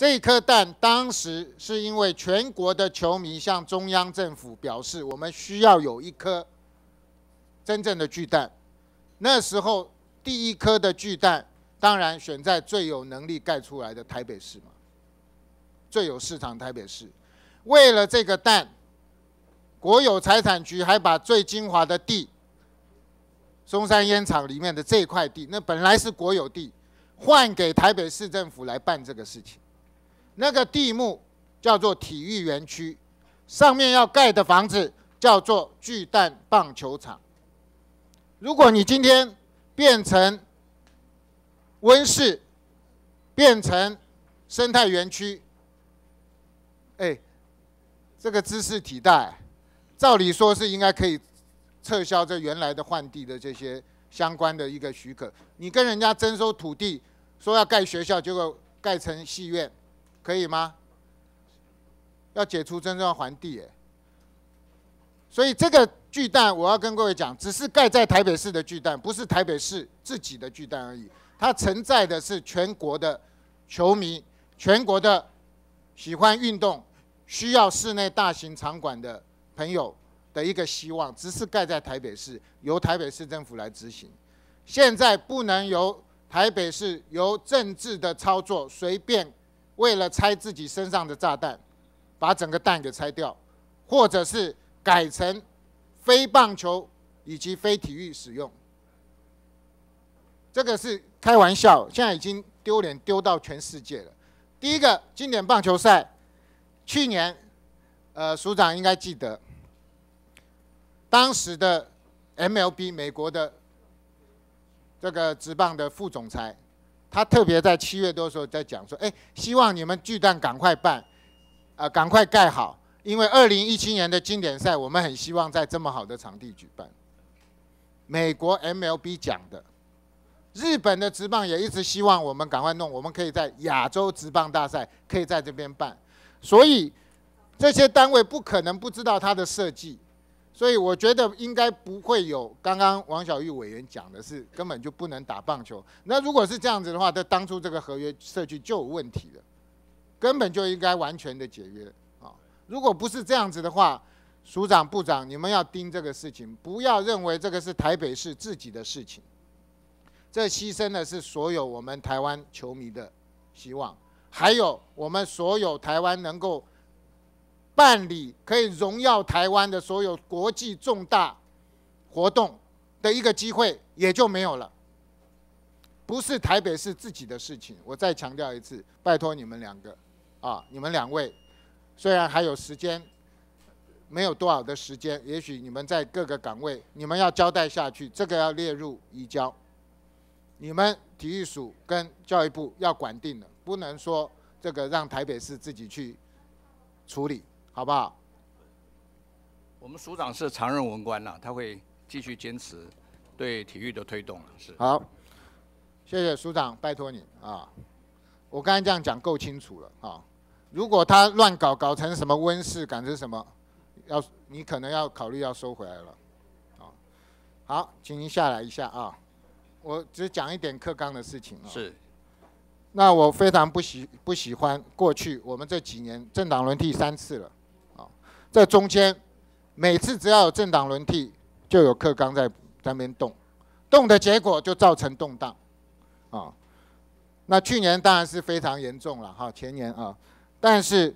这颗蛋当时是因为全国的球迷向中央政府表示，我们需要有一颗真正的巨蛋。那时候第一颗的巨蛋，当然选在最有能力盖出来的台北市嘛，最有市场台北市。为了这个蛋，国有财产局还把最精华的地，松山烟厂里面的这块地，那本来是国有地，换给台北市政府来办这个事情。那个地目叫做体育园区，上面要盖的房子叫做巨蛋棒球场。如果你今天变成温室，变成生态园区，哎，这个知识体大，照理说是应该可以撤销这原来的换地的这些相关的一个许可。你跟人家征收土地，说要盖学校，结果盖成戏院。可以吗？要解除真正还地，哎，所以这个巨蛋我要跟各位讲，只是盖在台北市的巨蛋，不是台北市自己的巨蛋而已。它承载的是全国的球迷、全国的喜欢运动、需要室内大型场馆的朋友的一个希望。只是盖在台北市，由台北市政府来执行。现在不能由台北市由政治的操作随便。为了拆自己身上的炸弹，把整个蛋给拆掉，或者是改成非棒球以及非体育使用，这个是开玩笑，现在已经丢脸丢到全世界了。第一个经典棒球赛，去年，呃，署长应该记得，当时的 MLB 美国的这个职棒的副总裁。他特别在七月多的时候在讲说，哎，希望你们巨蛋赶快办，啊，赶快盖好，因为二零一七年的经典赛，我们很希望在这么好的场地举办。美国 MLB 讲的，日本的职棒也一直希望我们赶快弄，我们可以在亚洲职棒大赛可以在这边办，所以这些单位不可能不知道它的设计。所以我觉得应该不会有刚刚王小玉委员讲的是根本就不能打棒球。那如果是这样子的话，那当初这个合约设计就有问题了，根本就应该完全的解约啊！如果不是这样子的话，署长、部长，你们要盯这个事情，不要认为这个是台北市自己的事情，这牺牲的是所有我们台湾球迷的希望，还有我们所有台湾能够。办理可以荣耀台湾的所有国际重大活动的一个机会也就没有了，不是台北市自己的事情。我再强调一次，拜托你们两个，啊，你们两位，虽然还有时间，没有多少的时间，也许你们在各个岗位，你们要交代下去，这个要列入移交，你们体育署跟教育部要管定了，不能说这个让台北市自己去处理。好不好？我们署长是常任文官呐，他会继续坚持对体育的推动是好，谢谢署长，拜托你啊！我刚才这样讲够清楚了啊！如果他乱搞，搞成什么温室，搞成什么，要你可能要考虑要收回来了。啊，好，请您下来一下啊！我只讲一点课纲的事情啊。是。那我非常不喜不喜欢过去我们这几年政党轮替三次了。这中间，每次只要有政党轮替，就有克刚在那边动，动的结果就造成动荡，啊，那去年当然是非常严重了哈，前年啊，但是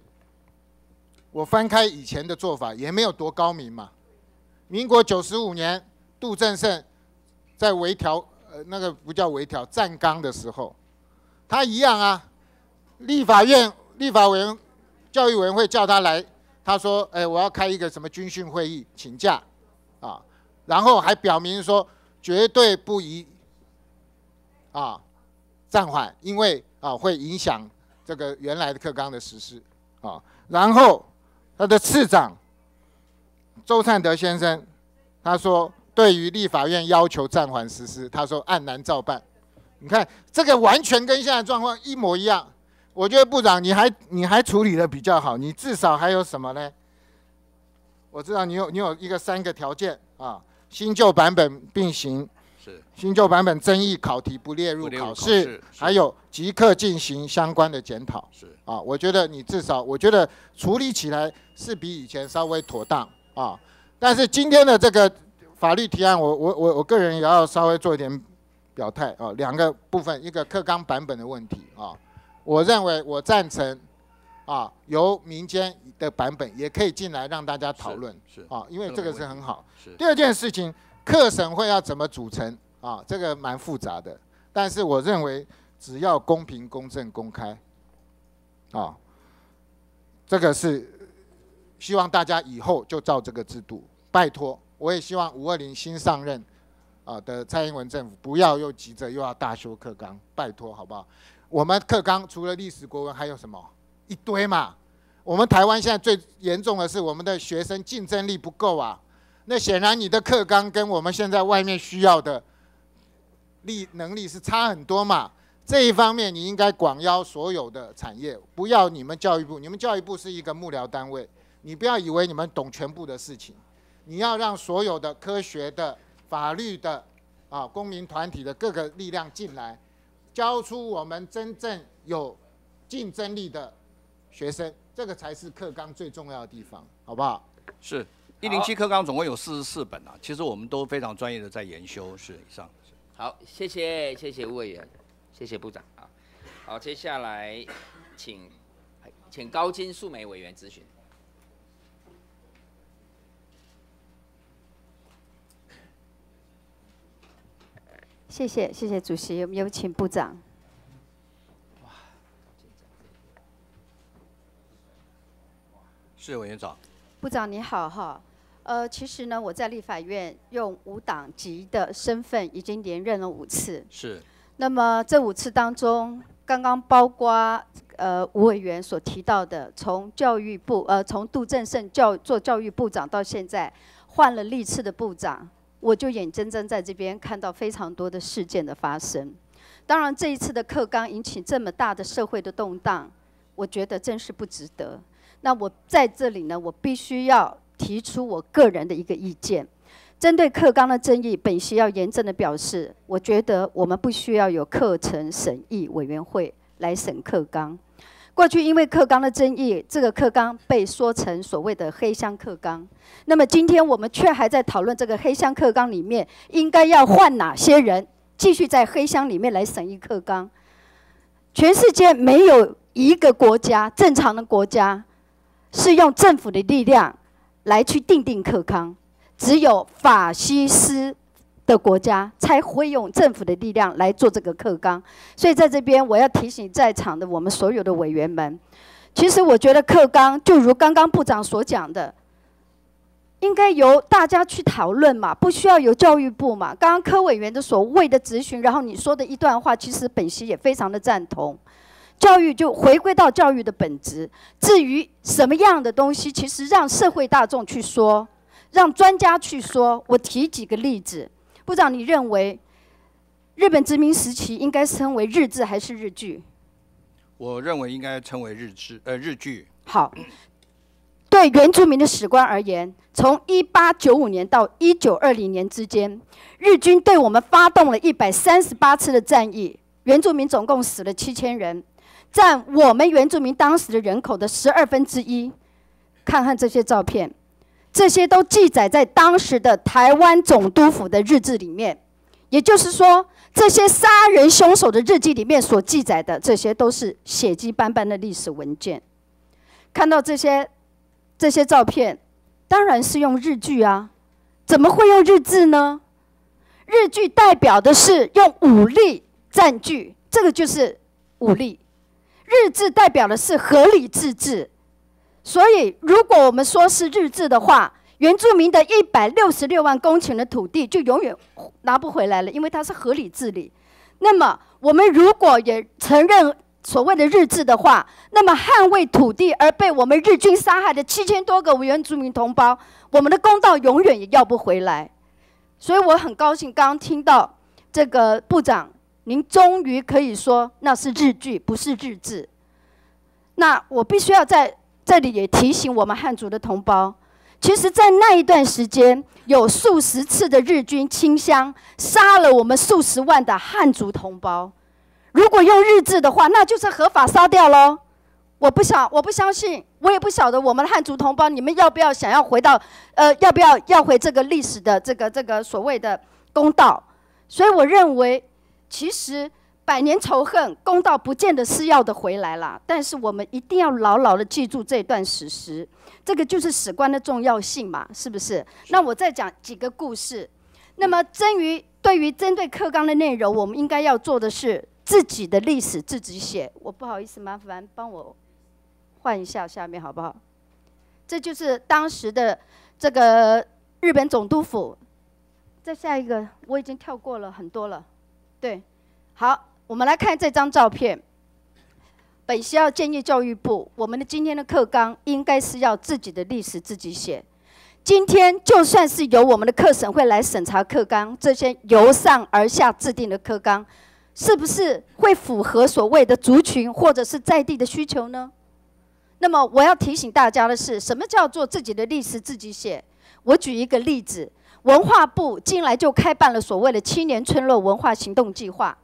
我翻开以前的做法也没有多高明嘛。民国九十五年，杜正胜在微调，呃，那个不叫微调，站纲的时候，他一样啊，立法院立法委员教育委员会叫他来。他说：“哎，我要开一个什么军训会议，请假，啊，然后还表明说绝对不宜啊暂缓，因为啊会影响这个原来的课纲的实施啊。然后他的次长周灿德先生他说，对于立法院要求暂缓实施，他说按难照办。你看这个完全跟现在状况一模一样。”我觉得部长你还你还处理的比较好，你至少还有什么呢？我知道你有你有一个三个条件啊，新旧版本并行，是新旧版本争议考题不列入考试，还有即刻进行相关的检讨。是啊，我觉得你至少，我觉得处理起来是比以前稍微妥当啊。但是今天的这个法律提案，我我我我个人也要稍微做一点表态啊。两个部分，一个课纲版本的问题啊，我认为我赞成啊，由民间的版本也可以进来让大家讨论是啊，因为这个是很好。第二件事情，课审会要怎么组成啊？这个蛮复杂的，但是我认为只要公平、公正、公开，啊，这个是希望大家以后就照这个制度。拜托，我也希望五二零新上任啊的蔡英文政府不要又急着又要大修课纲，拜托好不好？我们课纲除了历史、国文还有什么一堆嘛？我们台湾现在最严重的是我们的学生竞争力不够啊。那显然你的课纲跟我们现在外面需要的力能力是差很多嘛。这一方面你应该广邀所有的产业，不要你们教育部，你们教育部是一个幕僚单位，你不要以为你们懂全部的事情，你要让所有的科学的、法律的、啊公民团体的各个力量进来，教出我们真正有竞争力的学生，这个才是课纲最重要的地方，好不好？是。一零七课纲总共有四十四本啊，其实我们都非常专业的在研修。是以上。好，谢谢谢谢吴委员，谢谢部长啊。好，接下来请请高金素梅委员咨询。谢谢谢谢主席，我们有请部长。是委员长。部长你好哈，呃，其实呢，我在立法院用无党籍的身份已经连任了五次。是。那么这五次当中，刚刚包括呃吴委员所提到的，从教育部呃从杜正胜教做教育部长到现在换了历次的部长，我就眼睁睁在这边看到非常多的事件的发生。当然这一次的课纲引起这么大的社会的动荡，我觉得真是不值得。那我在这里呢，我必须要提出我个人的一个意见，针对课纲的争议，本席要严正的表示，我觉得我们不需要有课程审议委员会来审课纲。过去因为课纲的争议，这个课纲被说成所谓的黑箱课纲，那么今天我们却还在讨论这个黑箱课纲里面应该要换哪些人继续在黑箱里面来审议课纲。全世界没有一个国家正常的国家。是用政府的力量来去定定课纲，只有法西斯的国家才会用政府的力量来做这个课纲。所以在这边，我要提醒在场的我们所有的委员们，其实我觉得课纲就如刚刚部长所讲的，应该由大家去讨论嘛，不需要由教育部嘛。刚刚科委员的所谓的咨询，然后你说的一段话，其实本席也非常的赞同。教育就回归到教育的本质。至于什么样的东西，其实让社会大众去说，让专家去说。我提几个例子，部长，你认为日本殖民时期应该称为日治还是日剧？我认为应该称为日治，呃，日剧。好，对原住民的史观而言，从一八九五年到一九二零年之间，日军对我们发动了一百三十八次的战役，原住民总共死了七千人。占我们原住民当时的人口的十二分之一，看看这些照片，这些都记载在当时的台湾总督府的日志里面。也就是说，这些杀人凶手的日记里面所记载的，这些都是血迹斑斑的历史文件。看到这些这些照片，当然是用日剧啊，怎么会用日志呢？日剧代表的是用武力占据，这个就是武力。日治代表的是合理自治，所以如果我们说是日治的话，原住民的一百六十六万公顷的土地就永远拿不回来了，因为它是合理治理。那么我们如果也承认所谓的日治的话，那么捍卫土地而被我们日军杀害的七千多个原住民同胞，我们的公道永远也要不回来。所以我很高兴刚刚听到这个部长。您终于可以说那是日剧，不是日志。那我必须要在这里也提醒我们汉族的同胞，其实，在那一段时间，有数十次的日军清乡，杀了我们数十万的汉族同胞。如果用日志的话，那就是合法杀掉喽。我不想，我不相信，我也不晓得我们汉族同胞，你们要不要想要回到，呃，要不要要回这个历史的这个这个所谓的公道？所以我认为，其实百年仇恨，公道不见得是要的回来了。但是我们一定要牢牢的记住这段史实，这个就是史观的重要性嘛，是不是？那我再讲几个故事。那么，针于对于针对课纲的内容，我们应该要做的是自己的历史自己写。我不好意思，麻烦帮我。换一下下面好不好？这就是当时的这个日本总督府。再下一个，我已经跳过了很多了。对，好，我们来看这张照片。本需要建议教育部，我们的今天的课纲应该是要自己的历史自己写。今天就算是由我们的课审会来审查课纲，这些由上而下制定的课纲，是不是会符合所谓的族群或者是在地的需求呢？那么我要提醒大家的是，什么叫做自己的历史自己写？我举一个例子，文化部近来就开办了所谓的青年村落文化行动计划，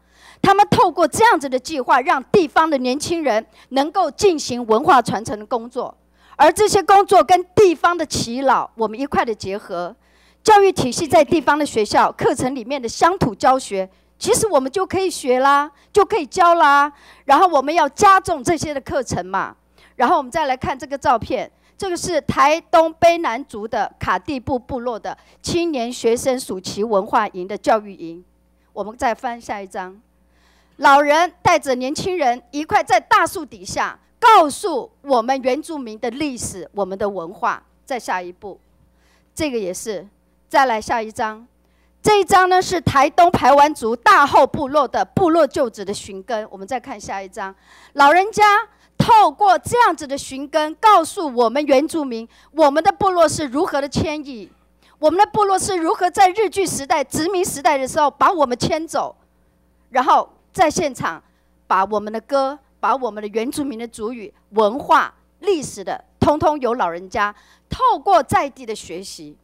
他们透过这样子的计划，让地方的年轻人能够进行文化传承的工作，而这些工作跟地方的耆老我们一块的结合，教育体系在地方的学校课程里面的乡土教学，其实我们就可以学啦，就可以教啦，然后我们要加重这些的课程嘛。然后我们再来看这个照片，这个是台东卑南族的卡蒂布部落的青年学生暑期文化营的教育营。我们再翻下一张，老人带着年轻人一块在大树底下，告诉我们原住民的历史、我们的文化。再下一步，这个也是。再来下一张，这一张呢是台东排湾族大后部落的部落旧址的寻根。我们再看下一张，老人家。透过这样子的寻根，告诉我们原住民，我们的部落是如何的迁移，我们的部落是如何在日据时代、殖民时代的时候把我们迁走，然后在现场把我们的歌、把我们的原住民的族语、文化、历史的，通通由老人家透过在地的学习。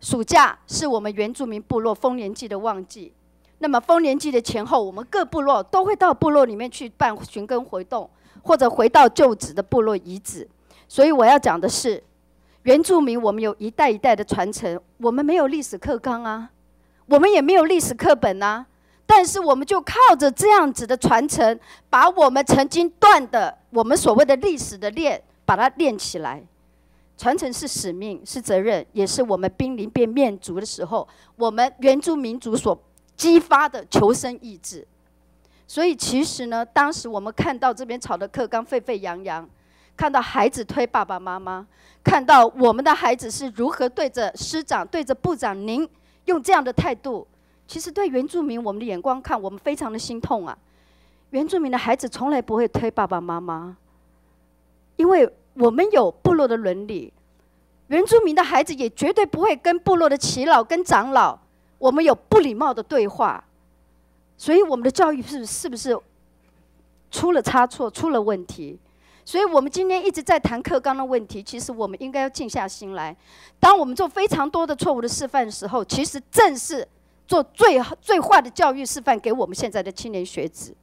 暑假是我们原住民部落丰年祭的旺季，那么丰年祭的前后，我们各部落都会到部落里面去办寻根活动。或者回到旧址的部落遗址，所以我要讲的是，原住民我们有一代一代的传承，我们没有历史课纲啊，我们也没有历史课本啊，但是我们就靠着这样子的传承，把我们曾经断的我们所谓的历史的链，把它练起来。传承是使命，是责任，也是我们濒临变面族的时候，我们原住民族所激发的求生意志。所以其实呢，当时我们看到这边吵得课刚沸沸扬扬，看到孩子推爸爸妈妈，看到我们的孩子是如何对着师长、对着部长您用这样的态度，其实对原住民我们的眼光看，我们非常的心痛啊。原住民的孩子从来不会推爸爸妈妈，因为我们有部落的伦理，原住民的孩子也绝对不会跟部落的耆老、跟长老，我们有不礼貌的对话。所以我们的教育是是不是出了差错、出了问题？所以我们今天一直在谈课纲的问题。其实我们应该要静下心来。当我们做非常多的错误的示范的时候，其实正是做最最坏的教育示范给我们现在的青年学子。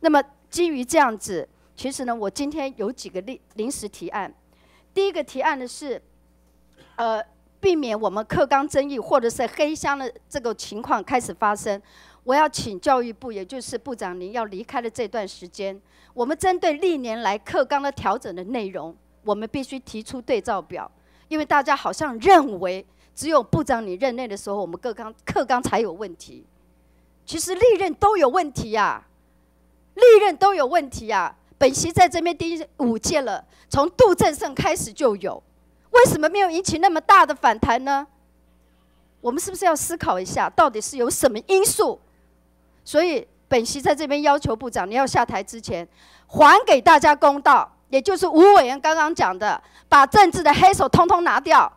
那么基于这样子，其实呢，我今天有几个临临时提案。第一个提案呢是，呃，避免我们课纲争议或者是黑箱的这个情况开始发生。我要请教育部，也就是部长您要离开的这段时间，我们针对历年来课纲的调整的内容，我们必须提出对照表，因为大家好像认为只有部长你任内的时候，我们各纲课纲才有问题，其实历任都有问题呀，历任都有问题呀。本席在这边第五届了，从杜正胜开始就有，为什么没有引起那么大的反弹呢？我们是不是要思考一下，到底是有什么因素？所以，本席在这边要求部长，你要下台之前，还给大家公道，也就是吴委员刚刚讲的，把政治的黑手通通拿掉，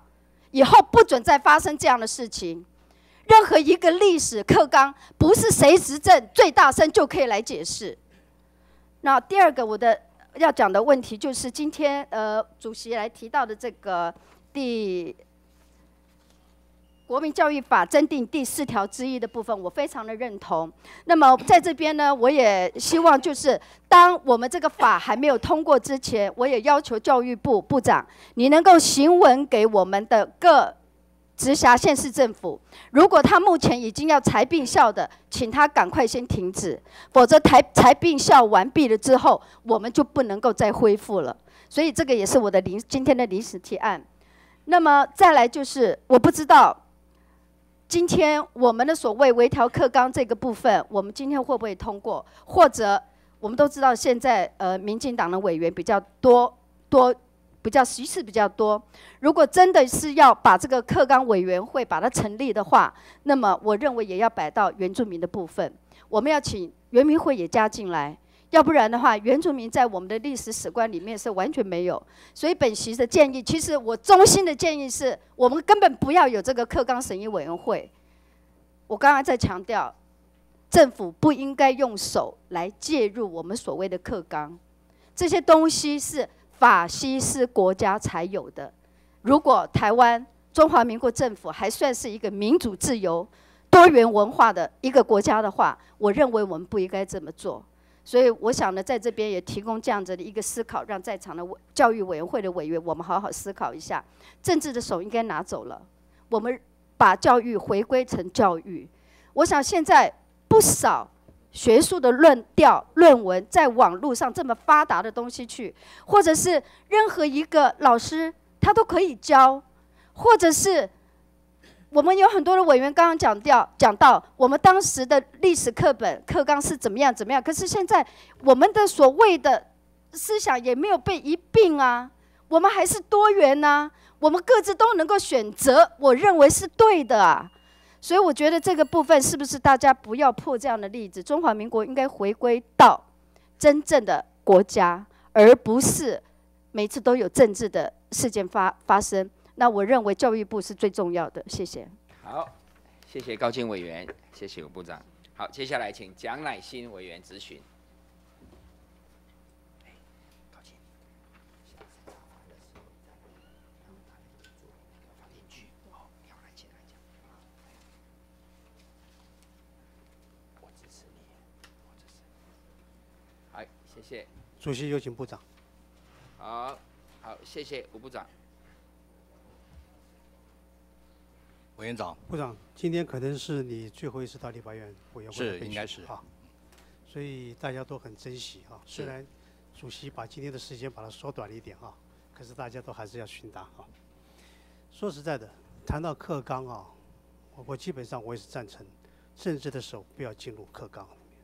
以后不准再发生这样的事情。任何一个历史课纲，不是谁执政最大声就可以来解释。那第二个，我的要讲的问题就是今天呃，主席来提到的这个第国民教育法增订第四条之一的部分，我非常的认同。那么在这边呢，我也希望就是当我们这个法还没有通过之前，我也要求教育部部长，你能够行文给我们的各直辖县市政府，如果他目前已经要裁并校的，请他赶快先停止，否则裁裁并校完毕了之后，我们就不能够再恢复了。所以这个也是我的临今天的临时提案。那么再来就是，我不知道。今天我们的所谓微调课纲这个部分，我们今天会不会通过？或者我们都知道现在呃，民进党的委员比较多多，比较席次比较多。如果真的是要把这个课纲委员会把它成立的话，那么我认为也要摆到原住民的部分，我们要请原民会也加进来。要不然的话，原住民在我们的历史史观里面是完全没有。所以本席的建议，其实我衷心的建议是，我们根本不要有这个课纲审议委员会。我刚刚在强调，政府不应该用手来介入我们所谓的课纲，这些东西是法西斯国家才有的。如果台湾中华民国政府还算是一个民主、自由、多元文化的一个国家的话，我认为我们不应该这么做。所以我想呢，在这边也提供这样子的一个思考，让在场的教育委员会的委员，我们好好思考一下，政治的手应该拿走了，我们把教育回归成教育。我想现在不少学术的论调、论文，在网络上这么发达的东西去，或者是任何一个老师他都可以教，或者是。我们有很多的委员刚刚讲掉讲到，我们当时的历史课本课纲是怎么样怎么样，可是现在我们的所谓的思想也没有被一并啊，我们还是多元呐，我们各自都能够选择，我认为是对的啊，所以我觉得这个部分是不是大家不要破这样的例子？中华民国应该回归到真正的国家，而不是每次都有政治的事件发发生。那我认为教育部是最重要的，谢谢。好，谢谢高金委员，谢谢吴部长。好，接下来请蒋乃新委员咨询。好，谢谢。主席有请部长。好，好，谢谢吴部长。委员长，部长，今天可能是你最后一次到立法院委员会是应该是啊，所以大家都很珍惜啊。虽然主席把今天的时间把它缩短了一点啊，可是大家都还是要询答啊。说实在的，谈到课纲啊，我基本上我也是赞成，政治的时候不要进入课纲里面，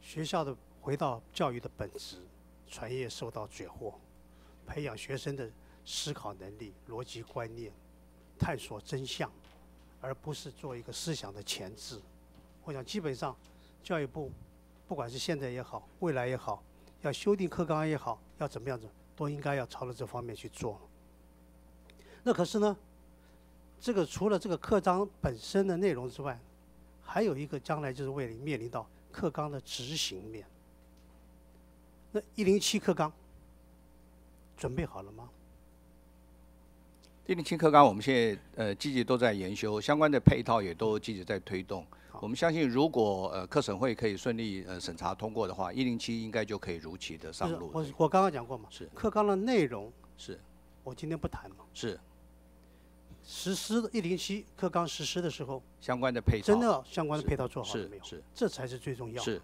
学校的回到教育的本质，传业受到绝获，培养学生的思考能力、逻辑观念，探索真相。而不是做一个思想的前置。我想，基本上，教育部，不管是现在也好，未来也好，要修订课纲也好，要怎么样子，都应该要朝着这方面去做。那可是呢，这个除了这个课章本身的内容之外，还有一个将来就是为了面临到课纲的执行面。那一零七课纲准备好了吗？一零七课纲，我们现在呃积极都在研修，相关的配套也都积极在推动。我们相信，如果呃课审会可以顺利呃审查通过的话，一零七应该就可以如期的上路。我我刚刚讲过嘛，是课纲的内容是，我今天不谈嘛。是实施一零七课纲实施的时候，相关的配套真的相关的配套做好了没有？是，这才是最重要。是。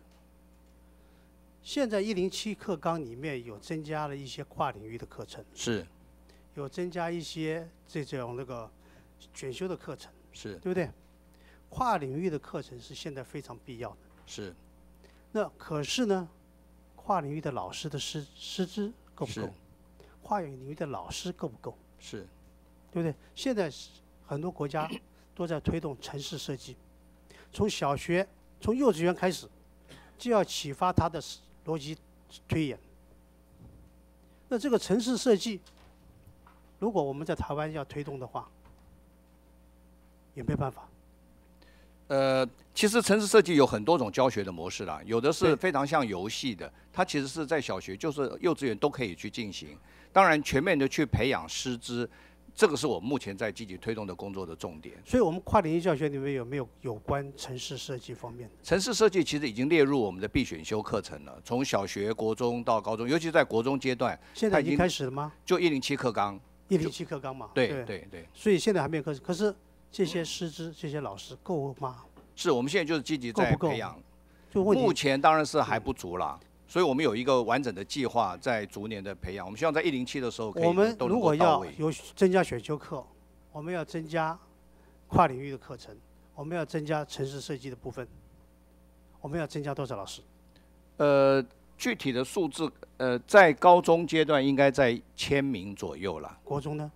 现在一零七课纲里面有增加了一些跨领域的课程。是。有增加一些这种那个选修的课程，是对不对？跨领域的课程是现在非常必要的。是。那可是呢，跨领域的老师的师师资够不够？跨领域的老师够不够？是。对不对？现在很多国家 都在推动城市设计，从小学、从幼稚园开始，就要启发他的逻辑推演。那这个城市设计。如果我们在台湾要推动的话，也没办法。呃，其实城市设计有很多种教学的模式啦，有的是非常像游戏的，它其实是在小学，就是幼稚园都可以去进行。当然，全面的去培养师资，这个是我们目前在积极推动的工作的重点。所以我们跨领域教学里面有没有有关城市设计方面的？城市设计其实已经列入我们的必选修课程了，从小学、国中到高中，尤其在国中阶段，现在已经它已经开始了吗？就一零七课纲。一零七课纲嘛。对对对，所以现在还没有课程，可是这些师资、这些老师够吗？是我们现在就是积极在培养。就问目，前当然是还不足啦，所以我们有一个完整的计划在逐年的培养。我们希望在一零七的时候可以我们如果。要有增加选修课，我们要增加跨领域的课程，我们要增加城市设计的部分，我们要增加多少老师？呃，具体的数字，呃，在高中阶段应该在千名左右了。国中呢？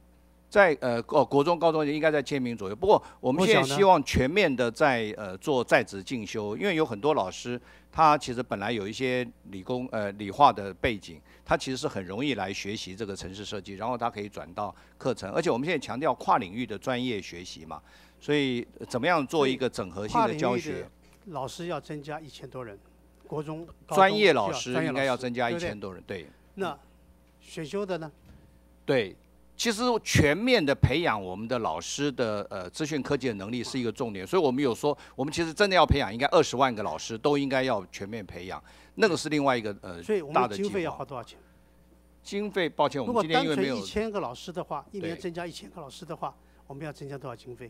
在呃哦国中、高中应该在千名左右。不过我们现在希望全面的在呃做在职进修，因为有很多老师他其实本来有一些理工呃理化的背景，他其实是很容易来学习这个城市设计，然后他可以转到课程。而且我们现在强调跨领域的专业学习嘛，所以呃怎么样做一个整合性的教学？老师要增加一千多人，国中、中专业老师应该要增加一千多人，对那选修的呢？对。其实全面的培养我们的老师的呃资讯科技的能力是一个重点，所以我们有说，我们其实真的要培养，应该二十万个老师都应该要全面培养，那个是另外一个呃所以我大的经费要。花多少钱？经费，抱歉，我们今天因为没有，纯一千个老师的话，一年增加一千个老师的话，我们要增加多少经费？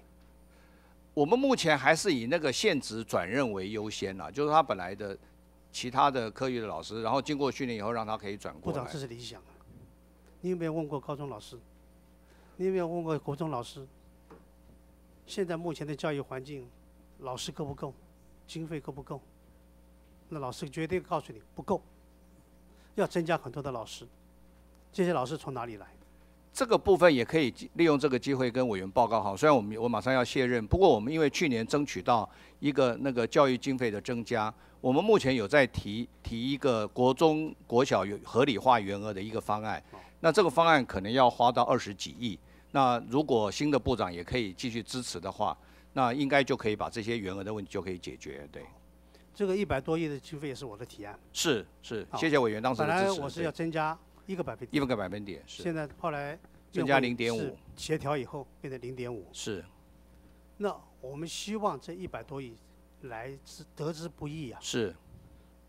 我们目前还是以那个现职转任为优先啦，就是他本来的其他的科育的老师，然后经过训练以后，让他可以转过来部长，。这是理想啊。你有没有问过高中老师？你有没有问过国中老师？现在目前的教育环境，老师够不够？经费够不够？那老师绝对告诉你不够，要增加很多的老师。这些老师从哪里来？这个部分也可以利用这个机会跟委员报告好。虽然我们我马上要卸任，不过我们因为去年争取到一个那个教育经费的增加，我们目前有在提提一个国中国小有合理化员额的一个方案。那这个方案可能要花到二十几亿。那如果新的部长也可以继续支持的话，那应该就可以把这些员额的问题就可以解决。对，这个一百多亿的经费也是我的提案。是是，谢谢委员当时的支持。来我是要增加一个百分点，一个百分点是。现在后来增加院会0.5是协调以后变成零点五。是。那我们希望这一百多亿来之得之不易啊，是。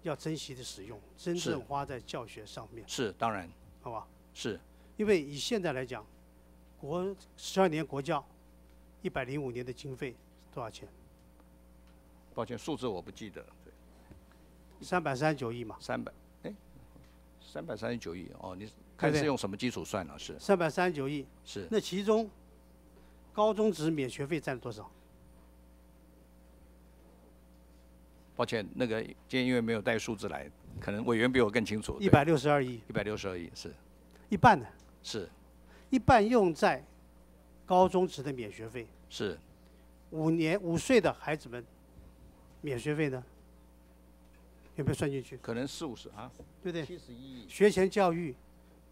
要珍惜的使用，真正花在教学上面，是，当然。好吧？是。因为以现在来讲，国十二年国教一百零五年的经费多少钱？抱歉，数字我不记得了。三百三十九亿嘛，三百，哎，三百三十九亿哦，你看对是用什么基础算呢？是三百三十九亿。是，那其中高中职免学费占了多少？抱歉，那个今天因为没有带数字来，可能委员比我更清楚。一百六十二亿，一百六十二亿，是一半呢，是一半用在高中职的免学费。是，五年五岁的孩子们免学费呢？有没有算进去？可能四五十啊，对不对？七十一亿，学前教育，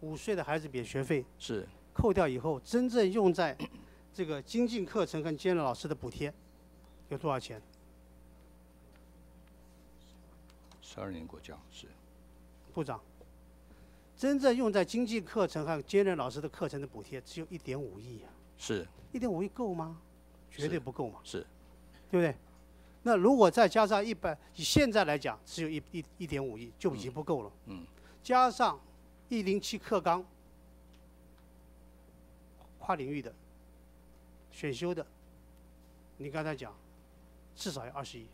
五岁的孩子免学费，是扣掉以后，真正用在这个精进课程跟兼任老师的补贴有多少钱？十二年国教是部长，真正用在经济课程和兼任老师的课程的补贴只有一点五亿啊！是一点五亿够吗？绝对不够嘛，是对不对？那如果再加上一百，以现在来讲，只有一一一点五亿就已经不够了。嗯，加上一零七课纲跨领域的选修的，你刚才讲至少要二十亿，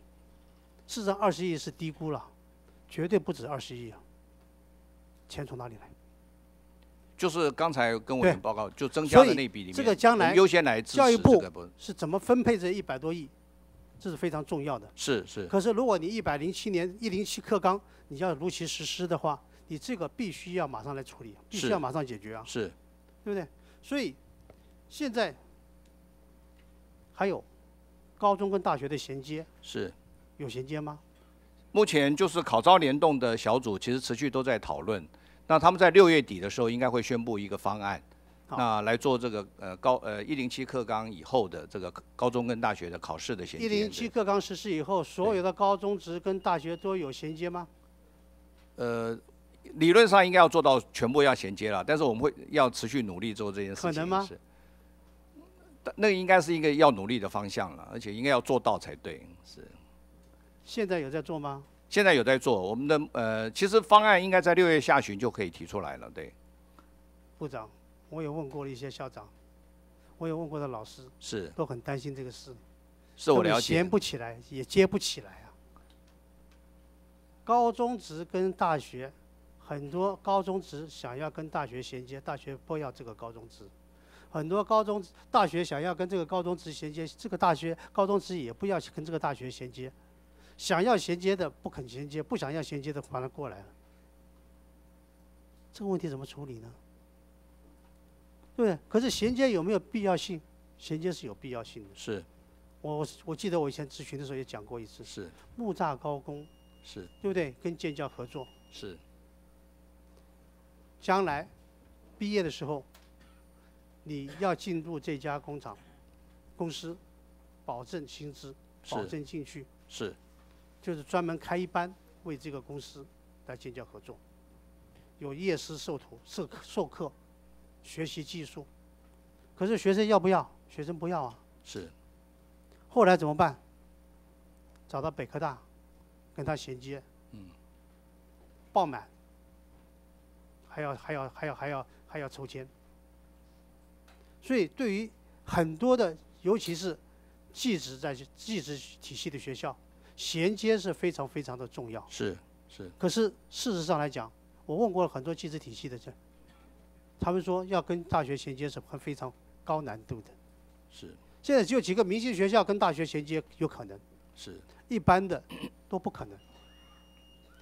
事实上二十亿是低估了，绝对不止二十亿啊！钱从哪里来？就是刚才跟委对员报告，就增加的那笔里面，这个将来优先来支持教育部是怎么分配这一百多亿？这是非常重要的。是是可是如果你一百零七年一零七课纲你要如期实施的话，你这个必须要马上来处理，必须要马上解决啊，是对不对？所以现在还有高中跟大学的衔接是。有衔接吗？目前就是考招联动的小组，其实持续都在讨论。那他们在六月底的时候，应该会宣布一个方案，好那来做这个呃高呃一零七课纲以后的这个高中跟大学的考试的衔接。一零七课纲实施以后，所有的高中职跟大学都有衔接吗？呃，理论上应该要做到全部要衔接了，但是我们会要持续努力做这件事情。可能吗是那个应该是一个要努力的方向了，而且应该要做到才对。是，现在有在做吗？现在有在做，我们的呃，其实方案应该在六月下旬就可以提出来了，对。部长，我也问过了一些校长，我也问过的老师，是，都很担心这个事。是我了解衔。不起来，也接不起来啊。高中职跟大学，很多高中职想要跟大学衔接，大学不要这个高中职；很多高中大学想要跟这个高中职衔接，这个大学高中职也不要跟这个大学衔接。想要衔接的不肯衔接，不想要衔接的反而过来了。这个问题怎么处理呢？对不对？可是衔接有没有必要性？衔接是有必要性的。是。我我记得我以前咨询的时候也讲过一次，是。木栅高工是。对不对？跟建教合作，是。将来毕业的时候，你要进入这家工厂公司，保证薪资，保证进去，是。就是专门开一班为这个公司来建教合作，有业师授徒授课授课，学习技术。可是学生要不要？学生不要啊。是后来怎么办？找到北科大，跟他衔接，嗯，爆满，还要还要还要还要还要抽签。所以对于很多的，尤其是技职在技职体系的学校，衔接是非常非常的重要。是是可是事实上来讲，我问过了很多技职体系的人，他们说要跟大学衔接是很非常高难度的。是现在只有几个明星学校跟大学衔接有可能。是一般的都不可能。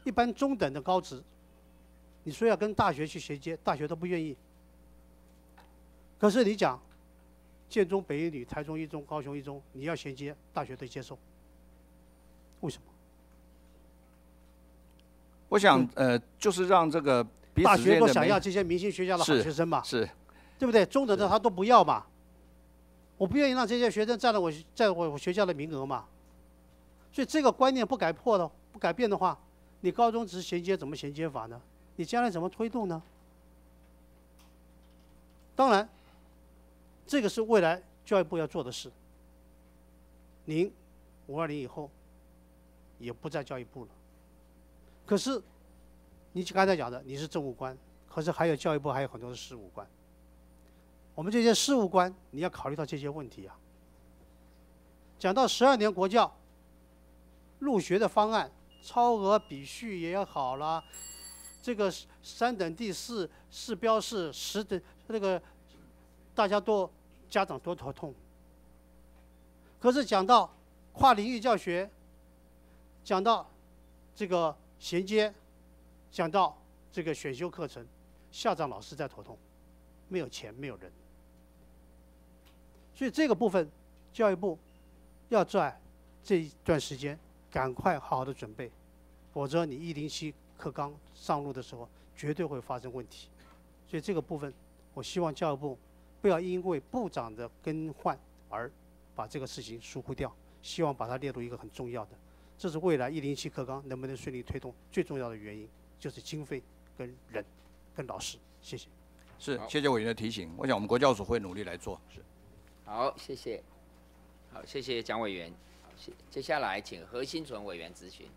一般中等的高职，你说要跟大学去衔接，大学都不愿意。可是你讲，建中、北一女、台中一中、高雄一中，你要衔接，大学都接受。为什么？我想呃，就是让这个彼大学都想要这些明星学校的好学生嘛，是对不对？中等的他都不要嘛。我不愿意让这些学生占了我在我学校的名额嘛。所以这个观念不改破的不改变的话，你高中职衔接怎么衔接法呢？你将来怎么推动呢？当然，这个是未来教育部要做的事。您五二零以后也不在教育部了，可是你刚才讲的你是政务官，可是还有教育部还有很多的事务官。我们这些事务官，你要考虑到这些问题啊。讲到十二年国教入学的方案，超额比序也好啦，这个三等第四四标是十等那个，大家都家长多头痛。可是讲到跨领域教学，讲到这个衔接，讲到这个选修课程，校长老师在头痛，没有钱，没有人。所以这个部分，教育部要在这一段时间赶快好好的准备，否则你一零七课纲上路的时候，绝对会发生问题。所以这个部分，我希望教育部不要因为部长的更换而把这个事情疏忽掉，希望把它列入一个很重要的，这是未来一零七课纲能不能顺利推动最重要的原因，就是经费跟人跟老师。谢谢。是，谢谢委员的提醒。我想我们国教署会努力来做。是。好，谢谢。好，谢谢蒋委员。好，谢。接下来请何新存委员咨询。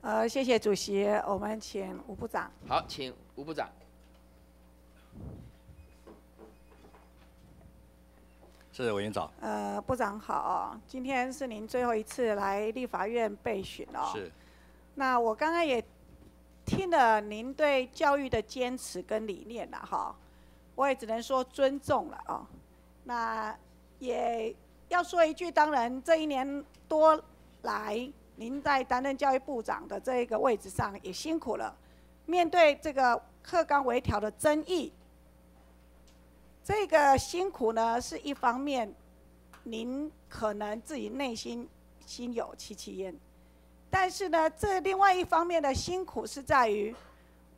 呃，谢谢主席，我们请吴部长。好，请吴部长。是委员长。呃，部长好，今天是您最后一次来立法院备询哦。是那我刚刚也听了您对教育的坚持跟理念了哈，我也只能说尊重了哦。那也要说一句，当然这一年多来，您在担任教育部长的这个位置上也辛苦了，面对这个课纲微调的争议，这个辛苦呢是一方面，您可能自己内心心有戚戚焉。但是呢，这另外一方面的辛苦是在于，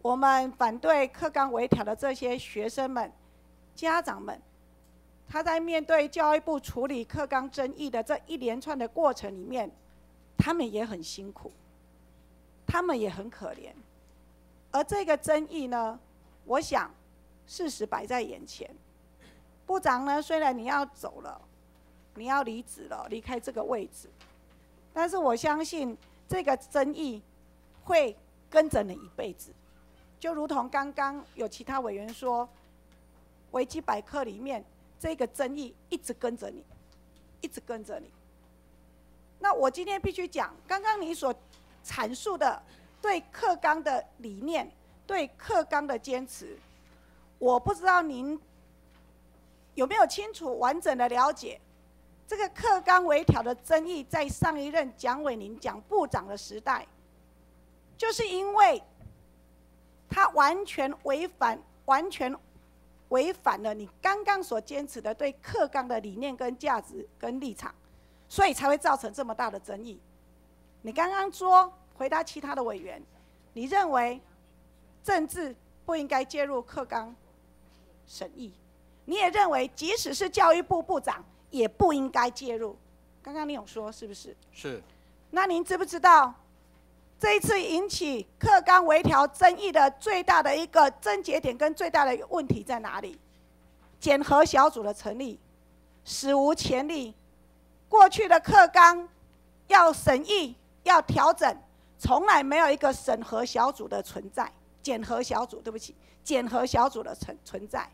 我们反对课纲微调的这些学生们、家长们，他在面对教育部处理课纲争议的这一连串的过程里面，他们也很辛苦，他们也很可怜。而这个争议呢，我想事实摆在眼前。部长呢，虽然你要走了，你要离职了，离开这个位置，但是我相信这个争议会跟着你一辈子。就如同刚刚有其他委员说，维基百科里面这个争议一直跟着你，一直跟着你。那我今天必须讲，刚刚你所阐述的对课纲的理念、对课纲的坚持，我不知道您有没有清楚完整的了解这个课纲微调的争议，在上一任蒋伟宁蒋部长的时代，就是因为他完全违反、完全违反了你刚刚所坚持的对课纲的理念、跟价值、跟立场。所以才会造成这么大的争议。你刚刚说回答其他的委员，你认为政治不应该介入课纲审议，你也认为即使是教育部部长也不应该介入。刚刚你有说是不是？是。那您知不知道这一次引起课纲微调争议的最大的一个症结点跟最大的一个问题在哪里？检核小组的成立史无前例。过去的课纲要审议、要调整，从来没有一个审核小组的存在，检核小组，对不起，检核小组的存存在，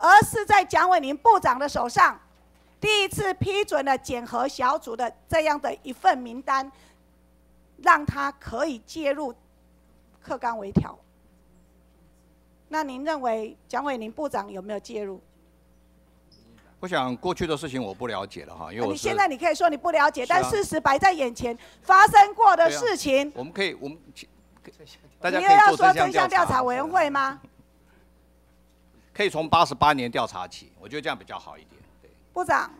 而是在蒋伟宁部长的手上，第一次批准了检核小组的这样的一份名单，让他可以介入课纲微调。那您认为蒋伟宁部长有没有介入？我想过去的事情我不了解了哈，因为你现在你可以说你不了解，但事实摆在眼前，发生过的事情，我们可以我们大家你又要说真相调查委员会吗？可以从八十八年调查起，我觉得这样比较好一点。部长，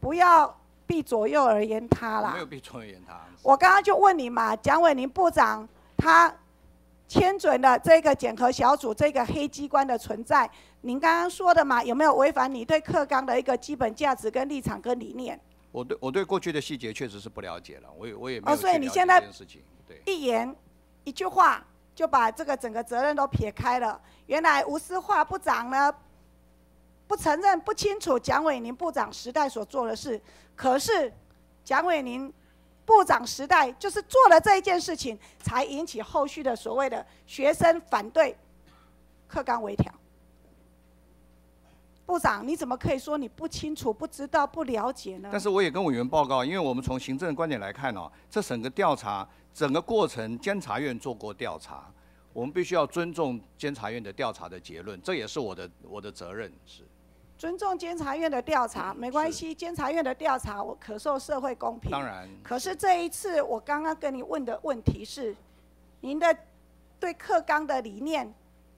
不要避左右而言他啦。没有避左右而言他。我刚刚就问你嘛，蒋伟宁部长他。签准了这个检核小组这个黑机关的存在，您刚刚说的嘛，有没有违反你对课纲的一个基本价值跟立场跟理念？我对我对过去的细节确实是不了解了，我也我也没有所以你现在一言一句话就把这个整个责任都撇开了。原来吴思化部长呢不承认不清楚蒋伟宁部长时代所做的事，可是蒋伟宁。部长时代就是做了这一件事情，才引起后续的所谓的学生反对课纲微调。部长，你怎么可以说你不清楚、不知道、不了解呢？但是我也跟委员报告，因为我们从行政观点来看哦，这整个调查整个过程，监察院做过调查，我们必须要尊重监察院的调查的结论，这也是我的我的责任是。尊重监察院的调查没关系，监察院的调查我可受社会公平。当然。可是这一次我刚刚跟你问的问题是，您的对课纲的理念、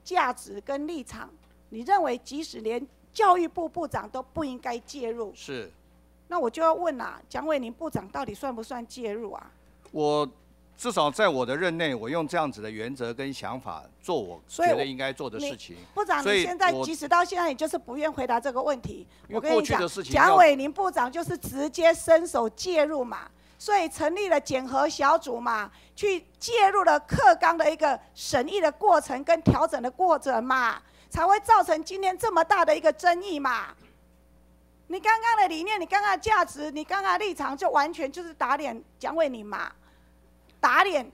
价值跟立场，你认为即使连教育部部长都不应该介入？是。那我就要问啦，蒋伟宁部长到底算不算介入啊？我。至少在我的任内，我用这样子的原则跟想法做我觉得应该做的事情。部长，你现在即使到现在，你就是不愿回答这个问题。我跟你讲，蒋伟宁部长就是直接伸手介入嘛，所以成立了检核小组嘛，去介入了课纲的一个审议的过程跟调整的过程嘛，才会造成今天这么大的一个争议嘛。你刚刚的理念，你刚刚的价值，你刚刚的立场，就完全就是打脸蒋伟宁嘛。打脸，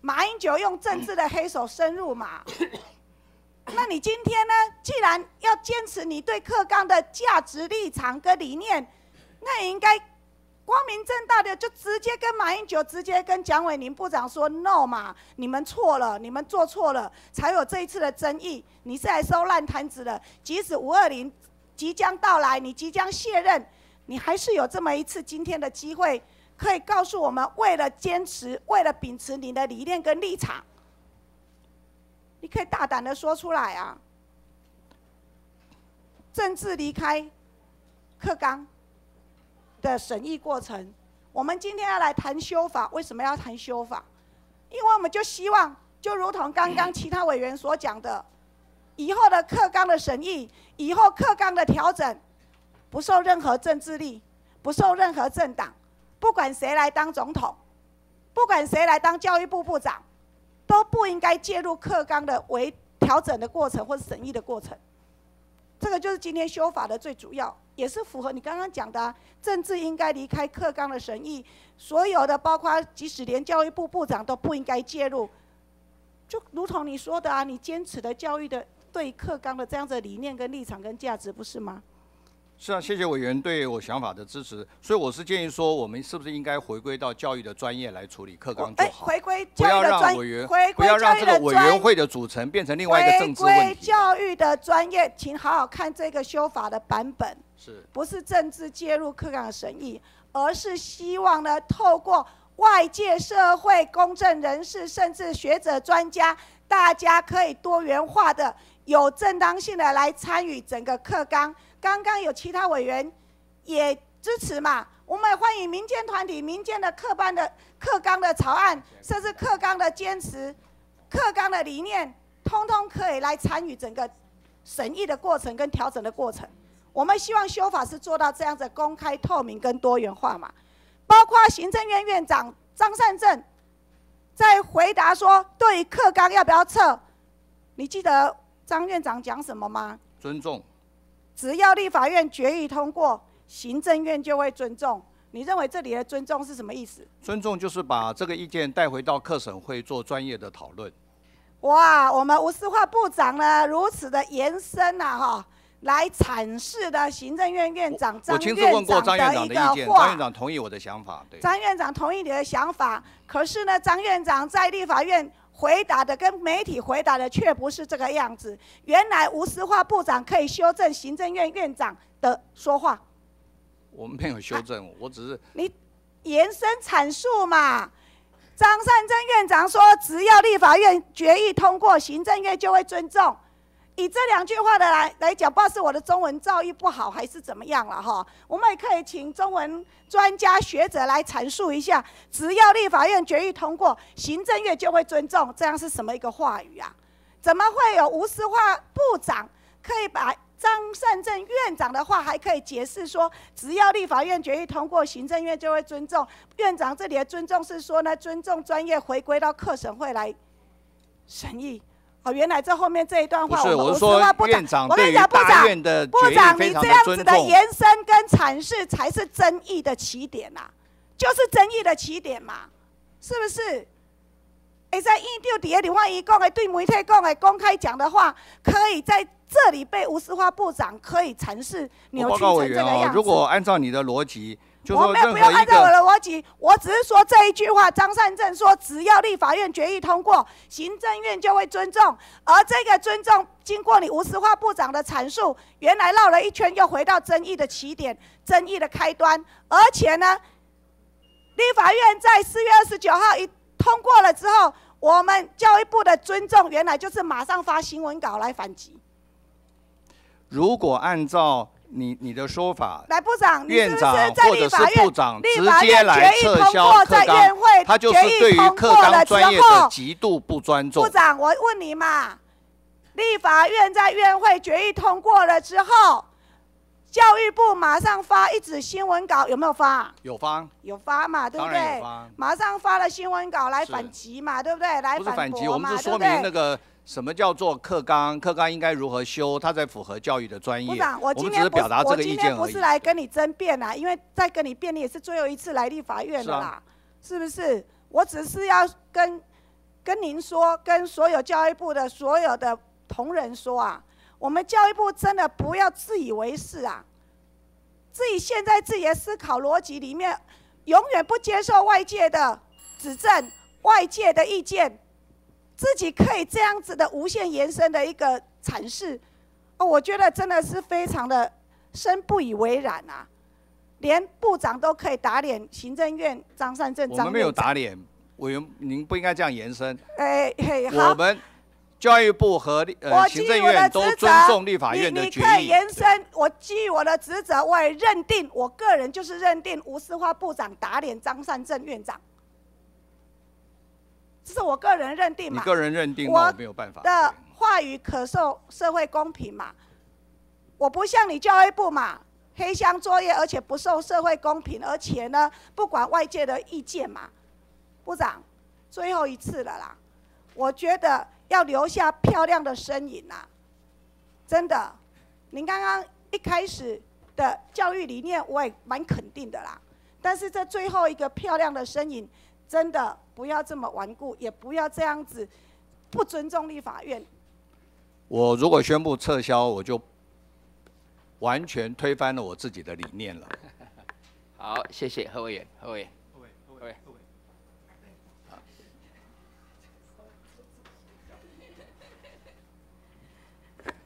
马英九用政治的黑手深入嘛？那你今天呢？既然要坚持你对克刚的价值立场跟理念，那也应该光明正大的就直接跟马英九、直接跟蒋伟宁部长说 no 嘛？你们错了，你们做错了，才有这一次的争议。你是来收烂摊子的。即使五二零即将到来，你即将卸任，你还是有这么一次今天的机会。可以告诉我们，为了坚持，为了秉持你的理念跟立场，你可以大胆的说出来啊！政治离开课纲的审议过程，我们今天要来谈修法，为什么要谈修法？因为我们就希望，就如同刚刚其他委员所讲的，以后的课纲的审议，以后课纲的调整，不受任何政治力，不受任何政党。不管谁来当总统，不管谁来当教育部部长，都不应该介入课纲的微调整的过程或者审议的过程。这个就是今天修法的最主要，也是符合你刚刚讲的，政治应该离开课纲的审议，所有的包括即使连教育部部长都不应该介入，就如同你说的啊，你坚持的教育的对课纲的这样子的理念跟立场跟价值，不是吗？是啊，谢谢委员对我想法的支持。所以我是建议说，我们是不是应该回归到教育的专业来处理课纲就哎，好，回归不要教育的专让委员回归不要让教育的这个委员专会的组成变成另外一个政治回归。教育的专业，请好好看这个修法的版本，是不是政治介入课纲的审议，而是希望呢，透过外界社会公正人士，甚至学者专家，大家可以多元化的、有正当性的来参与整个课纲。刚刚有其他委员也支持嘛，我们也欢迎民间团体、民间的课班的课纲的草案，甚至课纲的坚持、课纲的理念，通通可以来参与整个审议的过程跟调整的过程。我们希望修法是做到这样子公开、透明跟多元化嘛。包括行政院院长张善政在回答说，对于课纲要不要撤，你记得张院长讲什么吗？尊重。只要立法院决议通过，行政院就会尊重。你认为这里的尊重是什么意思？尊重就是把这个意见带回到课审会做专业的讨论。哇，我们吴思化部长呢，如此的延伸呐、哈，来阐释的行政院院长我张院的一个长的意见，张院。长同意我的想法。对，张院长同意你的想法，可是呢，张院长在立法院回答的跟媒体回答的却不是这个样子。原来吴思化部长可以修正行政院院长的说话，我们没有修正，我只是你延伸阐述嘛。张善政院长说，只要立法院决议通过，行政院就会尊重。以这两句话的来来讲，不知道是我的中文造诣不好，还是怎么样了哈。我们也可以请中文专家学者来阐述一下，只要立法院决议通过，行政院就会尊重，这样是什么一个话语啊？怎么会有吴思化部长可以把张善政院长的话还可以解释说，只要立法院决议通过，行政院就会尊重。院长这里的尊重是说呢，尊重专业回归到课审会来审议。哦，原来这后面这一段话？我我是说化部长院长我跟对于你讲，部长，大院的部长，你这样子的。延伸跟阐释才是争议的起点呐、就是争议的起点嘛，是不是？哎在印度底下李焕仪讲的对媒体讲的公开讲的话，可以在这里被吴思华部长可以阐释扭曲成这个样，子。如果按照你的逻辑，就我没有不任何一用按照我的逻辑，我只是说这一句话。张善政说，只要立法院决议通过，行政院就会尊重。而这个尊重，经过你吴思化部长的阐述，原来绕了一圈，又回到争议的起点，争议的开端。而且呢，立法院在四月二十九号一通过了之后，我们教育部的尊重，原来就是马上发新闻稿来反击。如果按照你你的说法，来，部长，院长在或者是部长直接来撤销他就是对于通课纲过了之专业的后，极度不尊重部。长，我问你嘛，立法院在院会决议通过了之后，教育部马上发一纸新闻稿，有没有发？有发有发嘛，对不对？发，马上发了新闻稿来反击嘛，对不对？来反击，我们是说明那个什么叫做课纲，课纲应该如何修，它才符合教育的专业。部长，我今天不是是表达这我今天不个意见而已。是来跟你争辩啦，因为再跟你辩，你也是最后一次来立法院是啊的啦，是不是？我只是要跟跟您说，跟所有教育部的所有的同仁说啊，我们教育部真的不要自以为是啊，自己现在自己的思考逻辑里面，永远不接受外界的指正、外界的意见，自己可以这样子的无限延伸的一个阐释，哦，我觉得真的是非常的深不以为然啊！连部长都可以打脸行政院张善政张我们没有打脸，委员您不应该这样延伸。哎嘿，我好，们教育部和呃行政院都尊重立法你院的决你可以。延伸，我基于我的职责，我也认定，我个人就是认定吴思华部长打脸张善政院长，这是我个人认定嘛。你个人认定，我没有办法。的对话语可受社会公平嘛。我不像你教育部嘛，黑箱作业，而且不受社会公平，而且呢，不管外界的意见嘛。部长，最后一次了啦，我觉得要留下漂亮的身影呐。真的，您刚刚一开始的教育理念我也蛮肯定的啦，但是这最后一个漂亮的身影，真的不要这么顽固，也不要这样子不尊重立法院。我如果宣布撤销，我就完全推翻了我自己的理念了。好，谢谢何委员，何委员。委员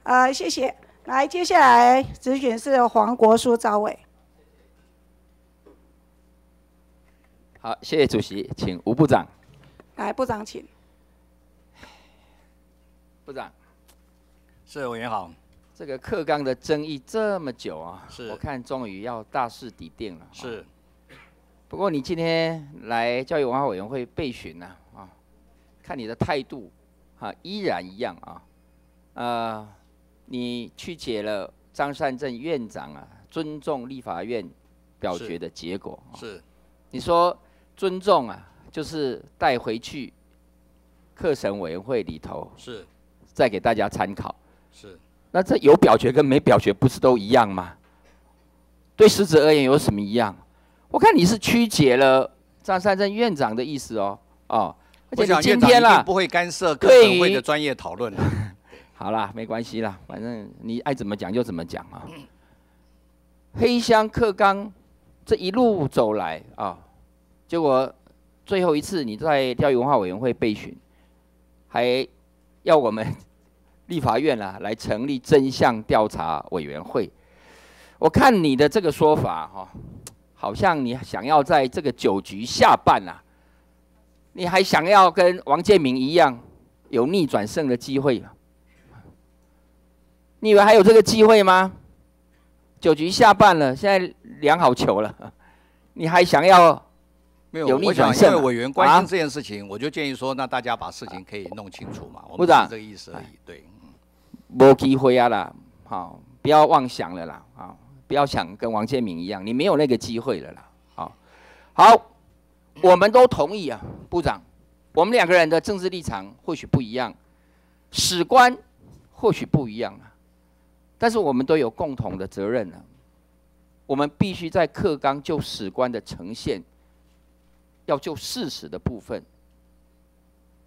呃，谢谢。来，接下来咨询是黄国书赵委。好，谢谢主席，请吴部长。来，部长请。部长，是委员好。这个课纲的争议这么久啊，是我看终于要大势抵定了。是。不过你今天来教育文化委员会备询呢，啊，看你的态度，啊，依然一样啊，呃，你曲解了张善政院长啊尊重立法院表决的结果。啊是。你说尊重啊，就是带回去课程委员会里头，是，再给大家参考。是。那这有表决跟没表决不是都一样吗？对实质而言有什么一样？我看你是曲解了张善政院长的意思哦，哦，而且今天啦不会干涉课程会的专业讨论 好啦，没关系啦，反正你爱怎么讲就怎么讲啊。黑箱克刚这一路走来啊，结果最后一次你在钓鱼文化委员会备询，还要我们。立法院啊，来成立真相调查委员会。我看你的这个说法哈，好像你想要在这个酒局下半啊，你还想要跟王建民一样有逆转胜的机会。你以为还有这个机会吗？酒局下半了，现在量好球了，你还想要？没有，我想因为委员关心这件事情，我就建议说，那大家把事情可以弄清楚嘛。部长，这个意思而已，对。没机会啊啦，好，不要妄想了啦，啊，不要想跟王建民一样，你没有那个机会了啦，好，好，我们都同意啊，部长，我们两个人的政治立场或许不一样，史观或许不一样啊，但是我们都有共同的责任呢，我们必须在课纲就史观的呈现，要就事实的部分。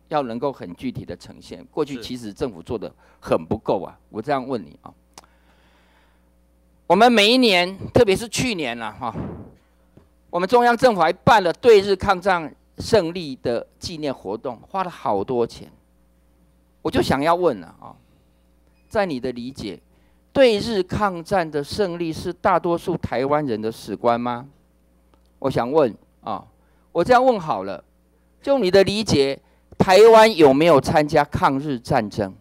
要能够很具体的呈现，过去其实政府做的很不够啊。我这样问你啊，我们每一年，特别是去年啊，哈，我们中央政府还办了对日抗战胜利的纪念活动，花了好多钱。我就想要问了啊，在你的理解，对日抗战的胜利是大多数台湾人的史观吗？我想问啊，我这样问好了，就你的理解。台湾有没有参加抗日战争？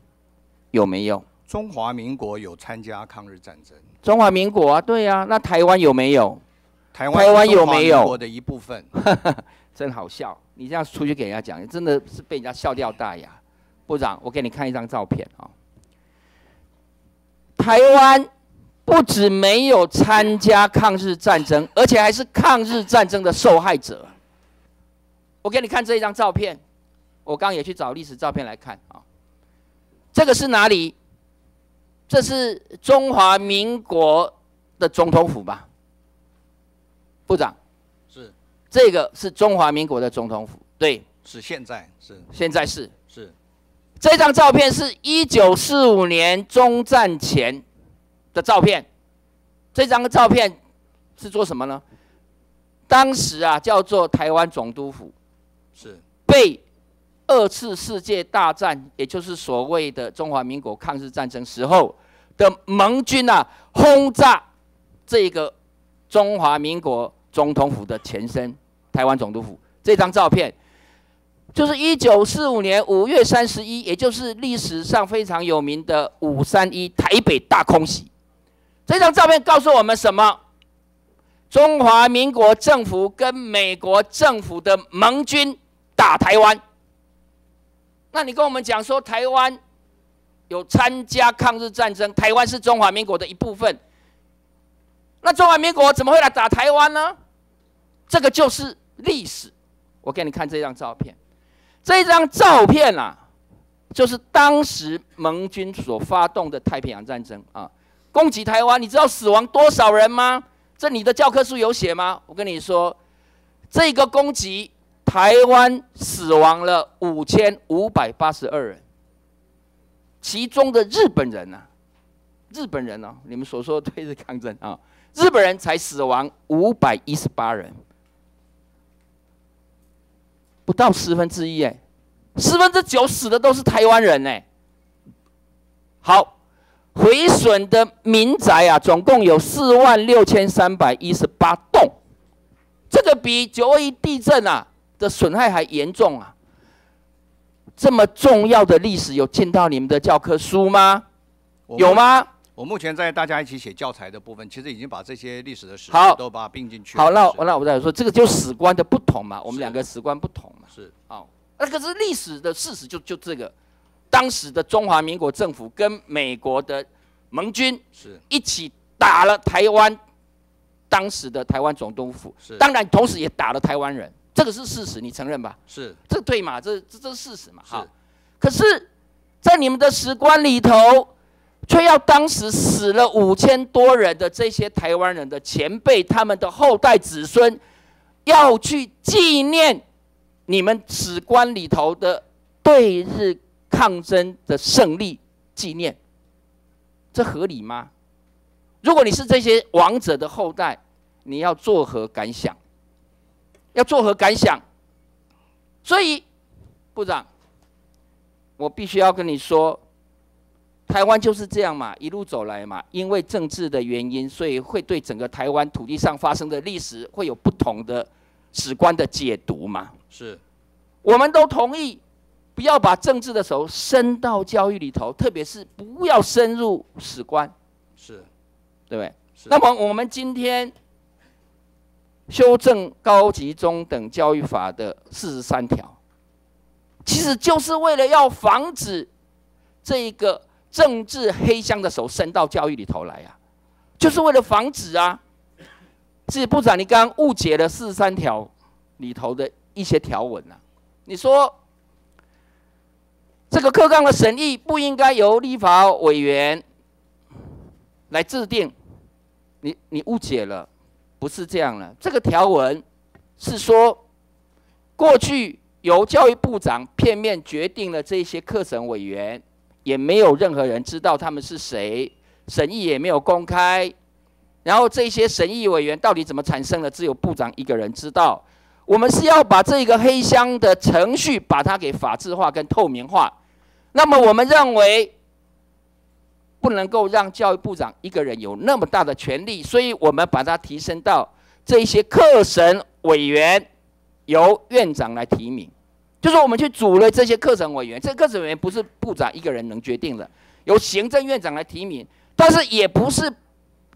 有没有？中华民国有参加抗日战争。中华民国啊，对呀。那台湾有没有？台湾有没有？我的一部分。真好笑！你这样出去给人家讲，真的是被人家笑掉大牙。部长，我给你看一张照片啊。台湾不止没有参加抗日战争，而且还是抗日战争的受害者。我给你看这一张照片。我刚也去找历史照片来看啊，这个是哪里？这是中华民国的总统府吧？部长，是，这个是中华民国的总统府，对，是现在是，现在是。是，这张照片是一九四五年中战前的照片，这张照片是做什么呢？当时啊，叫做台湾总督府，是被。二次世界大战，也就是所谓的中华民国抗日战争时候的盟军啊，轰炸这个中华民国总统府的前身——台湾总督府。这张照片就是一九四五年五月三十一，也就是历史上非常有名的五三一台北大空袭。这张照片告诉我们什么？中华民国政府跟美国政府的盟军打台湾。那你跟我们讲说台湾有参加抗日战争，台湾是中华民国的一部分。那中华民国怎么会来打台湾呢？这个就是历史。我给你看这张照片，这张照片啊，就是当时盟军所发动的太平洋战争啊，攻击台湾，你知道死亡多少人吗？这你的教科书有写吗？我跟你说，这个攻击台湾死亡了五千五百八十二人，其中的日本人呐、日本人哦，你们所说的对日抗争啊，日本人才死亡五百一十八人，不到十分之一哎，十分之九死的都是台湾人哎。好，毁损的民宅啊，总共有四万六千三百一十八栋，这个比九二一地震啊的损害还严重啊。这么重要的历史有进到你们的教科书吗？有吗？我目前在大家一起写教材的部分，其实已经把这些历史的史好实都把它并进去了。好，那是那我再说，这个就史观的不同嘛，我们两个史观不同嘛。是哦，那可是历史的事实就就这个，当时的中华民国政府跟美国的盟军是一起打了台湾，当时的台湾总督府，是当然同时也打了台湾人，这个是事实，你承认吧？是这个对嘛？这这这是事实嘛？是好，可是，在你们的史观里头，却要当时死了五千多人的这些台湾人的前辈，他们的后代子孙，要去纪念你们史观里头的对日抗争的胜利纪念，这合理吗？如果你是这些王者的后代，你要作何感想？要作何感想？所以，部长，我必须要跟你说，台湾就是这样嘛，一路走来嘛，因为政治的原因，所以会对整个台湾土地上发生的历史会有不同的史观的解读嘛。是我们都同意，不要把政治的手伸到教育里头，特别是不要深入史观，是对不对？是。那么我们今天修正高级中等教育法的四十三条，其实就是为了要防止这一个政治黑箱的手伸到教育里头来啊，就是为了防止啊。是部长，你刚刚误解了四十三条里头的一些条文啊。你说这个课纲的审议不应该由立法委员来制定，你你误解了，不是这样了。这个条文是说，过去由教育部长片面决定了这些课程委员，也没有任何人知道他们是谁，审议也没有公开。然后这些审议委员到底怎么产生的，只有部长一个人知道。我们是要把这个黑箱的程序把它给法制化跟透明化。那么我们认为不能够让教育部长一个人有那么大的权利，所以我们把它提升到这一些课审委员由院长来提名，就是我们去组了这些课程委员，这课程委员不是部长一个人能决定的，由行政院长来提名，但是也不是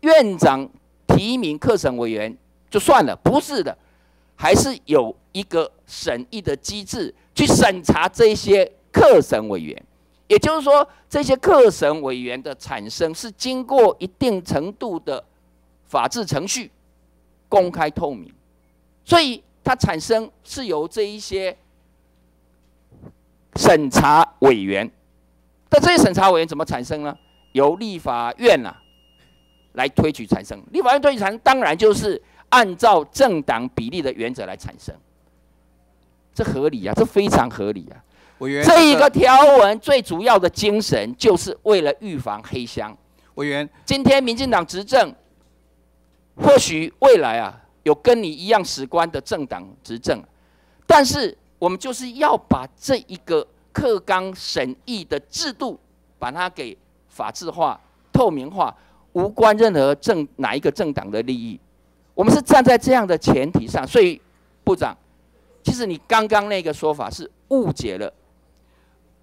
院长提名课程委员就算了，不是的，还是有一个审议的机制去审查这些课审委员。也就是说，这些课审委员的产生是经过一定程度的法治程序，公开透明，所以它产生是由这一些审查委员。但这些审查委员怎么产生呢？由立法院啊来推举产生。立法院推举产生，当然就是按照政党比例的原则来产生，这合理啊，这非常合理啊。委员这一个条文最主要的精神，就是为了预防黑箱。委员今天民进党执政，或许未来啊有跟你一样史观的政党执政，但是我们就是要把这一个课纲审议的制度，把它给法制化、透明化，无关任何政哪一个政党的利益。我们是站在这样的前提上，所以部长，其实你刚刚那个说法是误解了。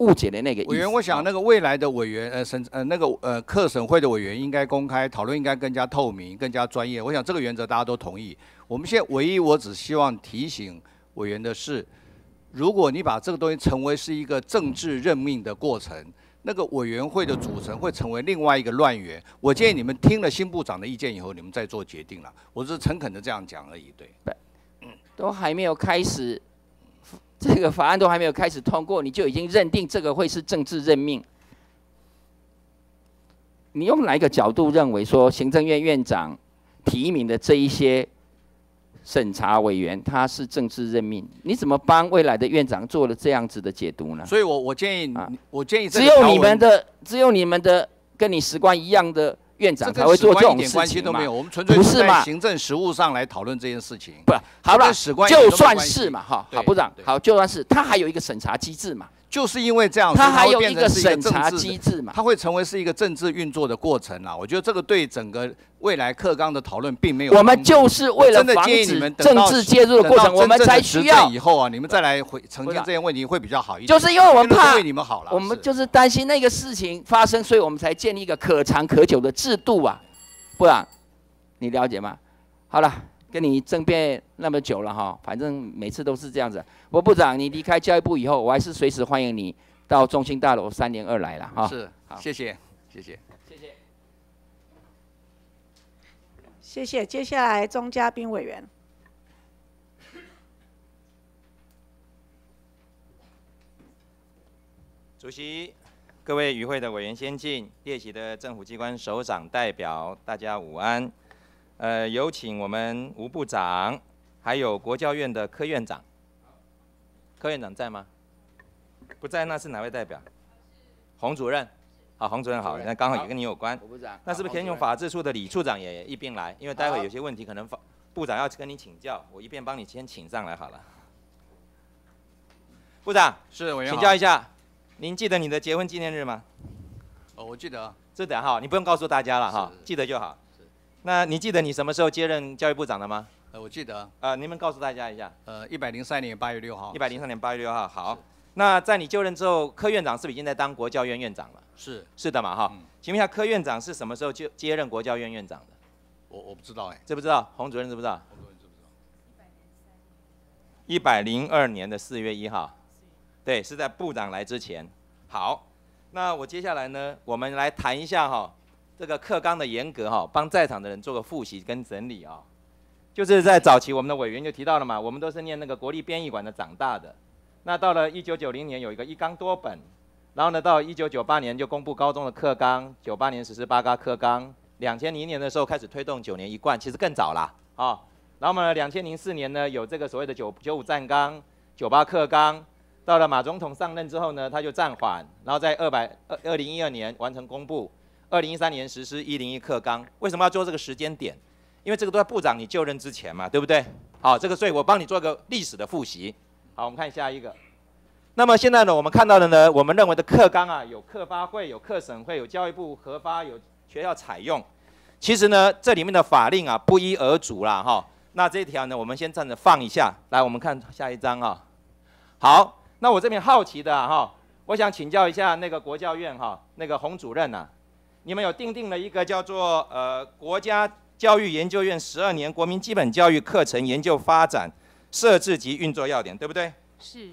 误解的那个。委员，我想那个未来的委员呃审呃那个呃课审会的委员应该公开讨论，应该更加透明、更加专业。我想这个原则大家都同意。我们现在唯一我只希望提醒委员的是，如果你把这个东西成为是一个政治任命的过程，那个委员会的组成会成为另外一个乱源。我建议你们听了新部长的意见以后，你们再做决定了。我是诚恳的这样讲而已，对。都还没有开始这个法案都还没有开始通过，你就已经认定这个会是政治任命？你用哪一个角度认为说行政院院长提名的这一些审查委员他是政治任命？你怎么帮未来的院长做了这样子的解读呢？所以我我建议啊，我建议只有你们的，只有你们的跟你史观一样的院长才会做这种事情嘛关系都没有，？我们纯粹在不是嘛行政实务上来讨论这件事情。不，好了就算是嘛，哈，对好部长，好，就算是他还有一个审查机制嘛，就是因为这样，它会还有一个审查机制嘛。它会成为是一个政治运作的过程啦。我觉得这个对整个未来课纲的讨论并没有。我们就是为了真的防建议你止们政治介入的过程，我们才需要政以，后啊，你们再来回澄清这些问题会比较好一点。就是因为我们怕为你们好了，我们就是担心那个事情发生，所以我们才建立一个可长可久的制度啊，不然你了解吗？好了，跟你争辩那么久了哈，反正每次都是这样子。我部长，你离开教育部以后，我还是随时欢迎你到中心大楼三零二来了哈。是好，谢谢谢谢。谢谢。谢谢。接下来钟嘉宾委员。主席、各位与会的委员先进、列席的政府机关首长代表，大家午安。呃，有请我们吴部长，还有国教院的柯院长。柯院长在吗？不在，那是哪位代表？洪主任。好，洪主任好，那刚好也跟你有关。部长，那是不是可以用法制处的李处长也一并来？因为待会有些问题可能法部长要跟你请教，我一边帮你先请上来好了。部长，是委员请教一下，您记得你的结婚纪念日吗？哦，我记得这点哈，你不用告诉大家了哈，记得就好。那你记得你什么时候接任教育部长的吗？呃，我记得呃，您们告诉大家一下。呃，一百零三年八月六号，一百零三年八月六号，好。那在你就任之后，柯院长是不是已经在当国教院院长了？是是的嘛哈嗯。请问一下，柯院长是什么时候就接任国教院院长的？我我不知道哎，知不知道？洪主任知不知道？洪主任知不知道？一百零二年的四月一号，对，是在部长来之前。好，那我接下来呢，我们来谈一下哈，这个课纲的严格哈，帮在场的人做个复习跟整理啊。就是在早期，我们的委员就提到了嘛，我们都是念那个国立编译馆的长大的。那到了一九九零年有一个一纲多本，然后呢，到一九九八年就公布高中的课纲，九八年实施八嘎课纲，两千零年的时候开始推动九年一贯，其实更早啦啊。然后呢，两千零四年呢有这个所谓的九九五战纲、九八课纲，到了马总统上任之后呢，他就暂缓，然后在二百二二零一二年完成公布，二零一三年实施一零一课纲。为什么要做这个时间点？因为这个都在部长你就任之前嘛，对不对？好，这个所以我帮你做个历史的复习。好，我们看下一个。那么现在呢，我们看到的呢，我们认为的课纲啊，有课发会、有课审会、有教育部核发、有学校采用。其实呢，这里面的法令啊，不一而足啦，哈。那这一条呢，我们先暂着放一下。来，我们看下一章啊。好，那我这边好奇的哈，我想请教一下那个国教院哈，那个洪主任呐、你们有定定了一个叫做呃国家教育研究院十二年国民基本教育课程研究发展设置及运作要点，对不对？是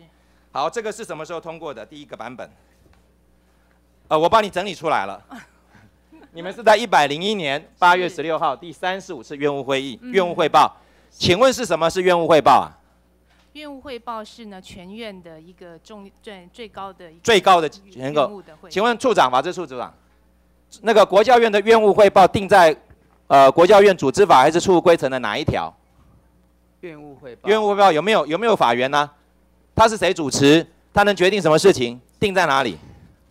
好，这个是什么时候通过的？第一个版本。呃，我帮你整理出来了。你们是在一百零一年八月十六号第三十五次院务会议、嗯院务汇报，请问是什么是院务汇报啊？院务汇报是呢全院的一个重最最高的最高的全个。请问处长，法制处处长，那个国教院的院务汇报定在呃国教院组织法还是处务规程的哪一条？院务汇报，院务汇报有没有有没有法源呢、他是谁主持？他能决定什么事情？定在哪里？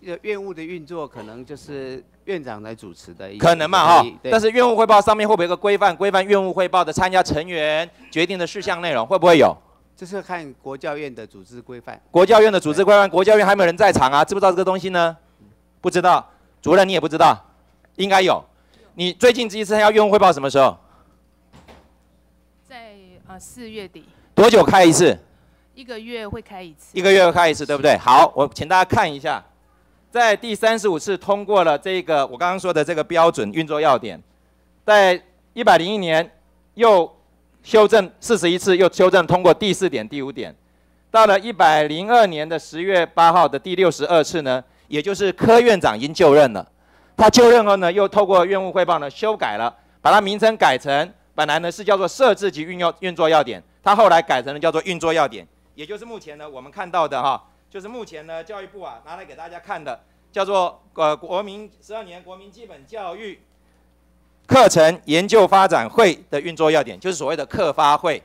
呃院务的运作可能就是院长来主持的，可能嘛哈但是院务汇报上面会不会有一个规范，规范院务汇报的参加成员决定的事项内容，会不会有？这是看国教院的组织规范。国教院的组织规范，国教院还没有人在场啊，知不知道这个东西呢？不知道，主任你也不知道，应该有。你最近这一次参加院务汇报什么时候？在呃四月底多久开一次？一个月会开一次。一个月会开一次，对不对？好，我请大家看一下，在第三十五次通过了这个我刚刚说的这个标准运作要点，在一百零一年又修正四十一次，又修正通过第四点、第五点，到了一百零二年的十月八号的第六十二次呢，也就是柯院长已经就任了，他就任后呢，又透过院务汇报呢修改了，把它名称改成本来呢是叫做设置及运用运作要点，他后来改成了叫做运作要点。也就是目前呢我们看到的哈，就是目前呢教育部啊拿来给大家看的，叫做呃国民十二年国民基本教育课程研究发展会的运作要点，就是所谓的课发会。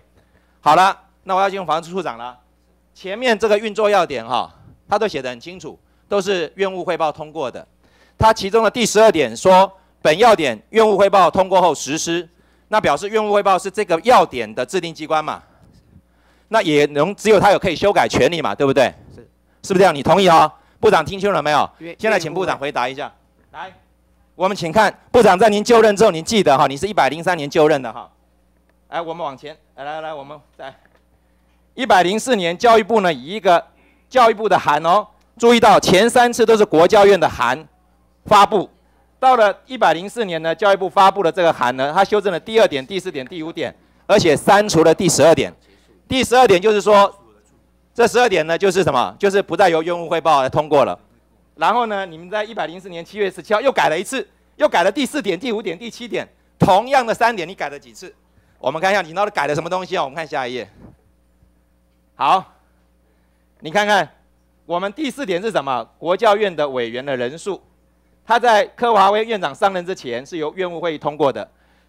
好了，那我要进入房子处长了。前面这个运作要点哈，他都写得很清楚，都是院务汇报通过的。它其中的第十二点说，本要点院务汇报通过后实施，那表示院务汇报是这个要点的制定机关嘛？那也能只有他有可以修改权利嘛，对不对？是，是不是这样？你同意啊、部长听清楚了没有？现在请部长回答一下。来，我们请看部长在您就任之后，您记得哈，你是一百零三年就任的哈。来，我们往前，来来来，我们来。一百零四年，教育部呢以一个教育部的函哦，注意到前三次都是国教院的函发布，到了一百零四年呢，教育部发布的这个函呢，它修正了第二点、第四点、第五点，而且删除了第十二点。第十二点就是说，这十二点呢就是什么？就是不再由院务汇报来通过了。然后呢，你们在一百零四年七月十七号又改了一次，又改了第四点、第五点、第七点，同样的三点，你改了几次？我们看一下你到底改了什么东西啊。我们看下一页。好，你看看，我们第四点是什么？国教院的委员的人数，他在柯华威院长上任之前是由院务会议通过的，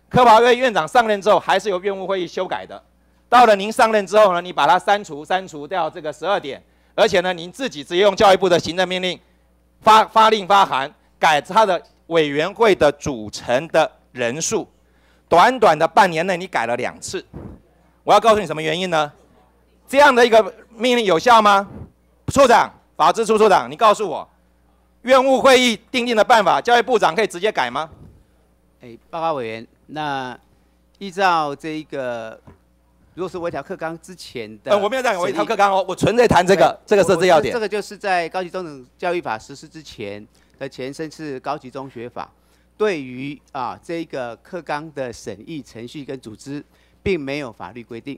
柯华威院长上任之后还是由院务会议修改的。到了您上任之后呢，你把它删除，删除掉这个十二点，而且呢，您自己直接用教育部的行政命令发发令发函改他的委员会的组成的人数，短短的半年内你改了两次。我要告诉你什么原因呢？这样的一个命令有效吗？处长，法制处处长，你告诉我，院务会议定定的办法，教育部长可以直接改吗？哎，报告委员，那依照这一个，如果是微调课纲之前的我没有讲我一条课纲哦，我纯粹谈这个这个设置要点这。个就是在高级中等教育法实施之前的前身是高级中学法，对于啊这个课纲的审议程序跟组织，并没有法律规定，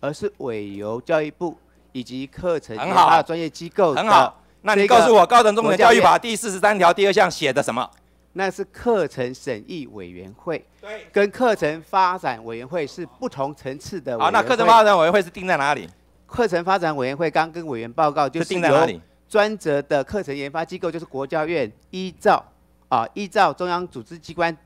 而是委由教育部以及课程研很好发的专业机构那你告诉我，《高等中等教育法》第四十三条第二项写的什么？那是课程审议委员会，对。跟课程发展委员会是不同层次的委员会。好，那课程发展委员会是定在哪里？课程发展委员会刚跟委员报告，就是是定在哪里？专责的课程研发机构，就是国教院，依照啊依照中央组织机关。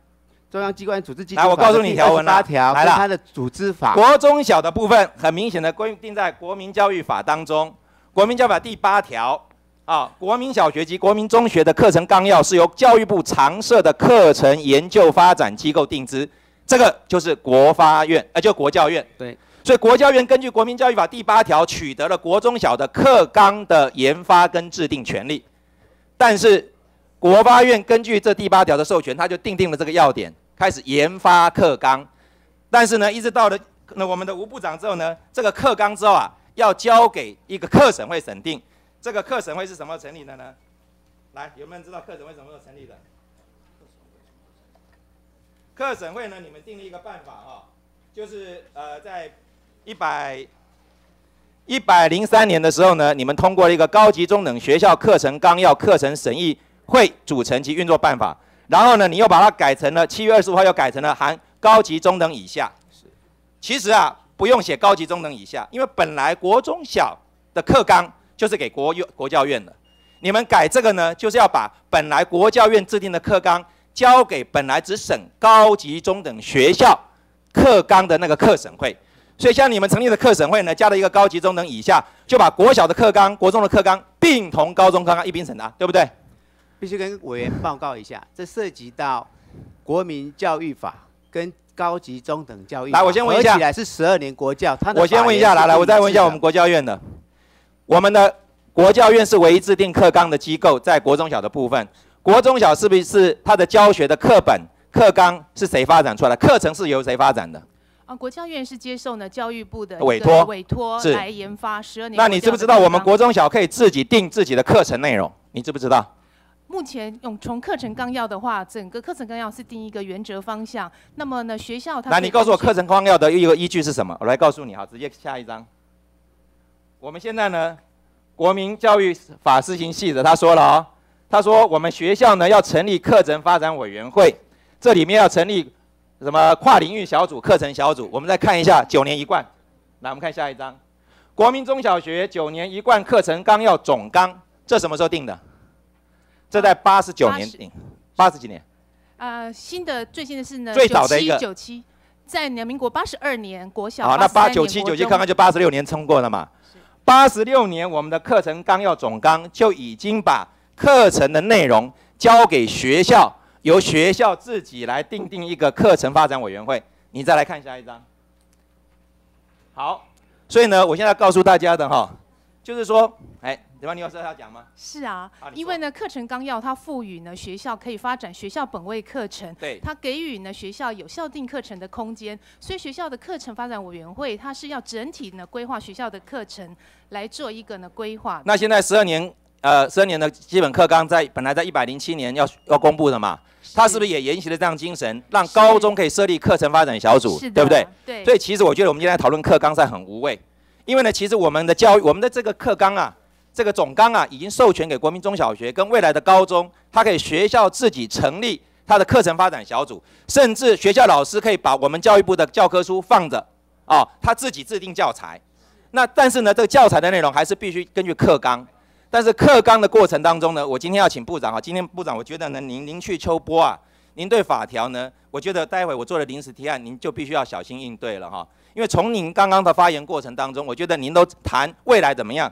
中央机关组织机构来我告诉你条文啦八条来了跟它的组织法，国中小的部分很明显的规定在《国民教育法》当中，《国民教育法》第八条啊，国民小学及国民中学的课程纲要是由教育部常设的课程研究发展机构定之，这个就是国发院，呃，就国教院。对。所以国教院根据《国民教育法》第八条取得了国中小的课纲的研发跟制定权利，但是国发院根据这第八条的授权，他就定定了这个要点，开始研发课纲。但是呢，一直到了那我们的吴部长之后呢，这个课纲之后啊，要交给一个课审会审定。这个课审会是什么成立的呢？来，有没有人知道课审会什么时候成立的？课审会呢，你们定了一个办法哈、就是呃，在一百一百零三年的时候呢，你们通过了一个高级中等学校课程纲要课程审议会组成及运作办法，然后呢，你又把它改成了七月二十五号又改成了含高级中等以下。其实啊，不用写高级中等以下，因为本来国中小的课纲就是给国院国教院的，你们改这个呢，就是要把本来国教院制定的课纲交给本来只审高级中等学校课纲的那个课审会。所以像你们成立的课审会呢，加了一个高级中等以下，就把国小的课纲、国中的课纲并同高中课纲一并审查，对不对？必须跟委员报告一下，这涉及到国民教育法跟高级中等教育法。来我先问一下合起来是十二年国教，它我先问一下，来来，我再问一下我们国教院的，我们的国教院是唯一制定课纲的机构，在国中小的部分，国中小是不是它的教学的课本、课纲是谁发展出来的？课程是由谁发展的？啊，国教院是接受呢教育部的委托委托是来研发十二年。那你知不知道我们国中小可以自己定自己的课程内容？你知不知道？目前用从课程纲要的话，整个课程纲要是定一个原则方向。那么呢，学校它那，你告诉我课程纲要的一个依据是什么？我来告诉你，好，直接下一章。我们现在呢，国民教育法施行细则他说了哦，他说我们学校呢要成立课程发展委员会，这里面要成立什么跨领域小组、课程小组。我们再看一下九年一贯，来，我们看下一章。国民中小学九年一贯课程纲要总纲，这什么时候定的？这在八十九年定，八十几年。呃，新的最新的是呢，最早的一个九七，在民国八十二年国小。好，那八九七九七刚刚就八十六年通过了嘛？八十六年我们的课程纲要总纲就已经把课程的内容交给学校，由学校自己来定定一个课程发展委员会。你再来看下一张。好，所以呢，我现在告诉大家的哈，就是说，哎。对吧？你有事要讲吗？是啊，因为呢，课程纲要它赋予呢学校可以发展学校本位课程，对，它给予呢学校有效定课程的空间，所以学校的课程发展委员会它是要整体呢规划学校的课程来做一个呢规划。那现在十二年呃十二年的基本课纲在本来在一百零七年要要公布的嘛，它是不是也沿袭了这样精神，让高中可以设立课程发展小组，对不对？对。所以其实我觉得我们今天讨论课纲在很无谓，因为呢，其实我们的教育我们的这个课纲啊。这个总纲啊，已经授权给国民中小学跟未来的高中，他可以学校自己成立他的课程发展小组，甚至学校老师可以把我们教育部的教科书放着，啊，他自己制定教材。那但是呢，这个教材的内容还是必须根据课纲。但是课纲的过程当中呢，我今天要请部长啊，今天部长我觉得呢，您您去秋波啊，您对法条呢，我觉得待会我做了临时提案，您就必须要小心应对了哈。因为从您刚刚的发言过程当中，我觉得您都谈未来怎么样。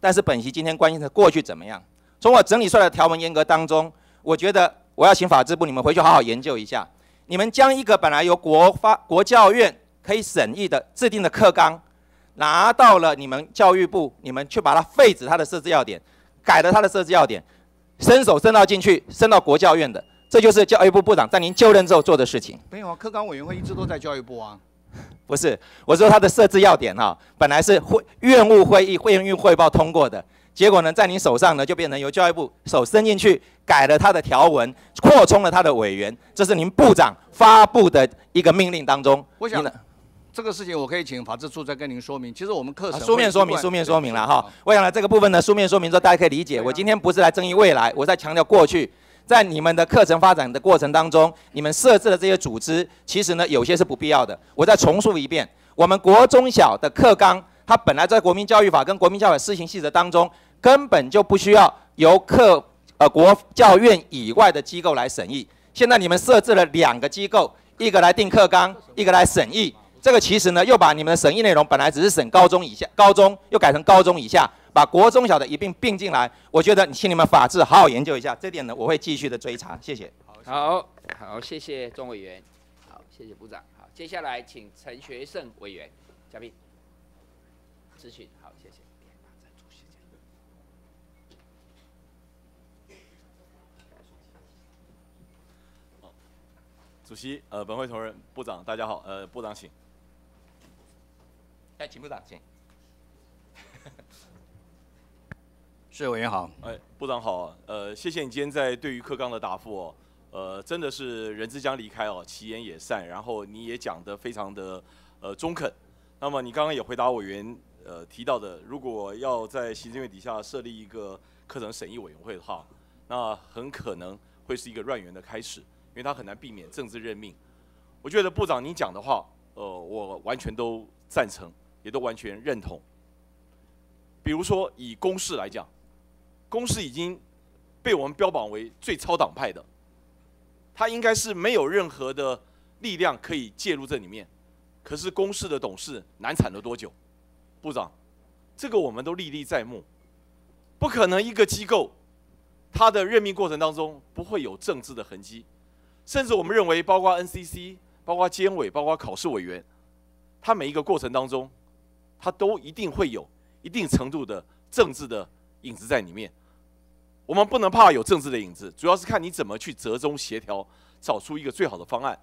但是本席今天关心的过去怎么样？从我整理出来的条文严格当中，我觉得我要请法制部你们回去好好研究一下。你们将一个本来由国发国教院可以审议的制定的课纲，拿到了你们教育部，你们去把它废止它的设置要点，改了它的设置要点，伸手伸到进去，伸到国教院的，这就是教育部部长在您就任之后做的事情。没有啊，课纲委员会一直都在教育部啊。不是，我说它的设置要点哈，本来是会院务会议、会议汇报通过的，结果呢，在你手上呢，就变成由教育部手伸进去改了它的条文，扩充了它的委员，这是您部长发布的一个命令当中。我想这个事情我可以请法制处再跟您说明。其实我们课程书面说明，书面说明了哈。我想呢，这个部分呢，书面说明之后大家可以理解。我今天不是来争议未来，我在强调过去。在你们的课程发展的过程当中，你们设置的这些组织，其实呢有些是不必要的。我再重述一遍，我们国中小的课纲，它本来在国民教育法跟国民教育施行细则当中，根本就不需要由课呃国教院以外的机构来审议。现在你们设置了两个机构，一个来定课纲，一个来审议。这个其实呢，又把你们的审议内容本来只是审高中以下，高中又改成高中以下。把国中小的一并并进来，我觉得你请你们法制好好研究一下，这点呢我会继续的追查，谢谢。好，好，谢谢钟委员，好，谢谢部长，好，接下来请陈学胜委员嘉宾咨询，好，谢谢。主席，呃，本会同仁，部长，大家好，呃，部长请。哎，请部长请。是委员好，哎，部长好，呃，谢谢你今天在对于课纲的答复哦，呃，真的是人之将离开哦，其言也善，然后你也讲得非常的呃中肯，那么你刚刚也回答委员呃提到的，如果要在行政院底下设立一个课程审议委员会的话，那很可能会是一个乱源的开始，因为他很难避免政治任命。我觉得部长你讲的话，呃，我完全都赞成，也都完全认同。比如说以公事来讲。公司已经被我们标榜为最超党派的，他应该是没有任何的力量可以介入这里面。可是公司的董事难产了多久？部长，这个我们都历历在目。不可能一个机构，它的任命过程当中不会有政治的痕迹，甚至我们认为，包括 NCC、包括监委、包括考试委员，他每一个过程当中，他都一定会有一定程度的政治的影子在里面。我们不能怕有政治的影子，主要是看你怎么去折中协调，找出一个最好的方案。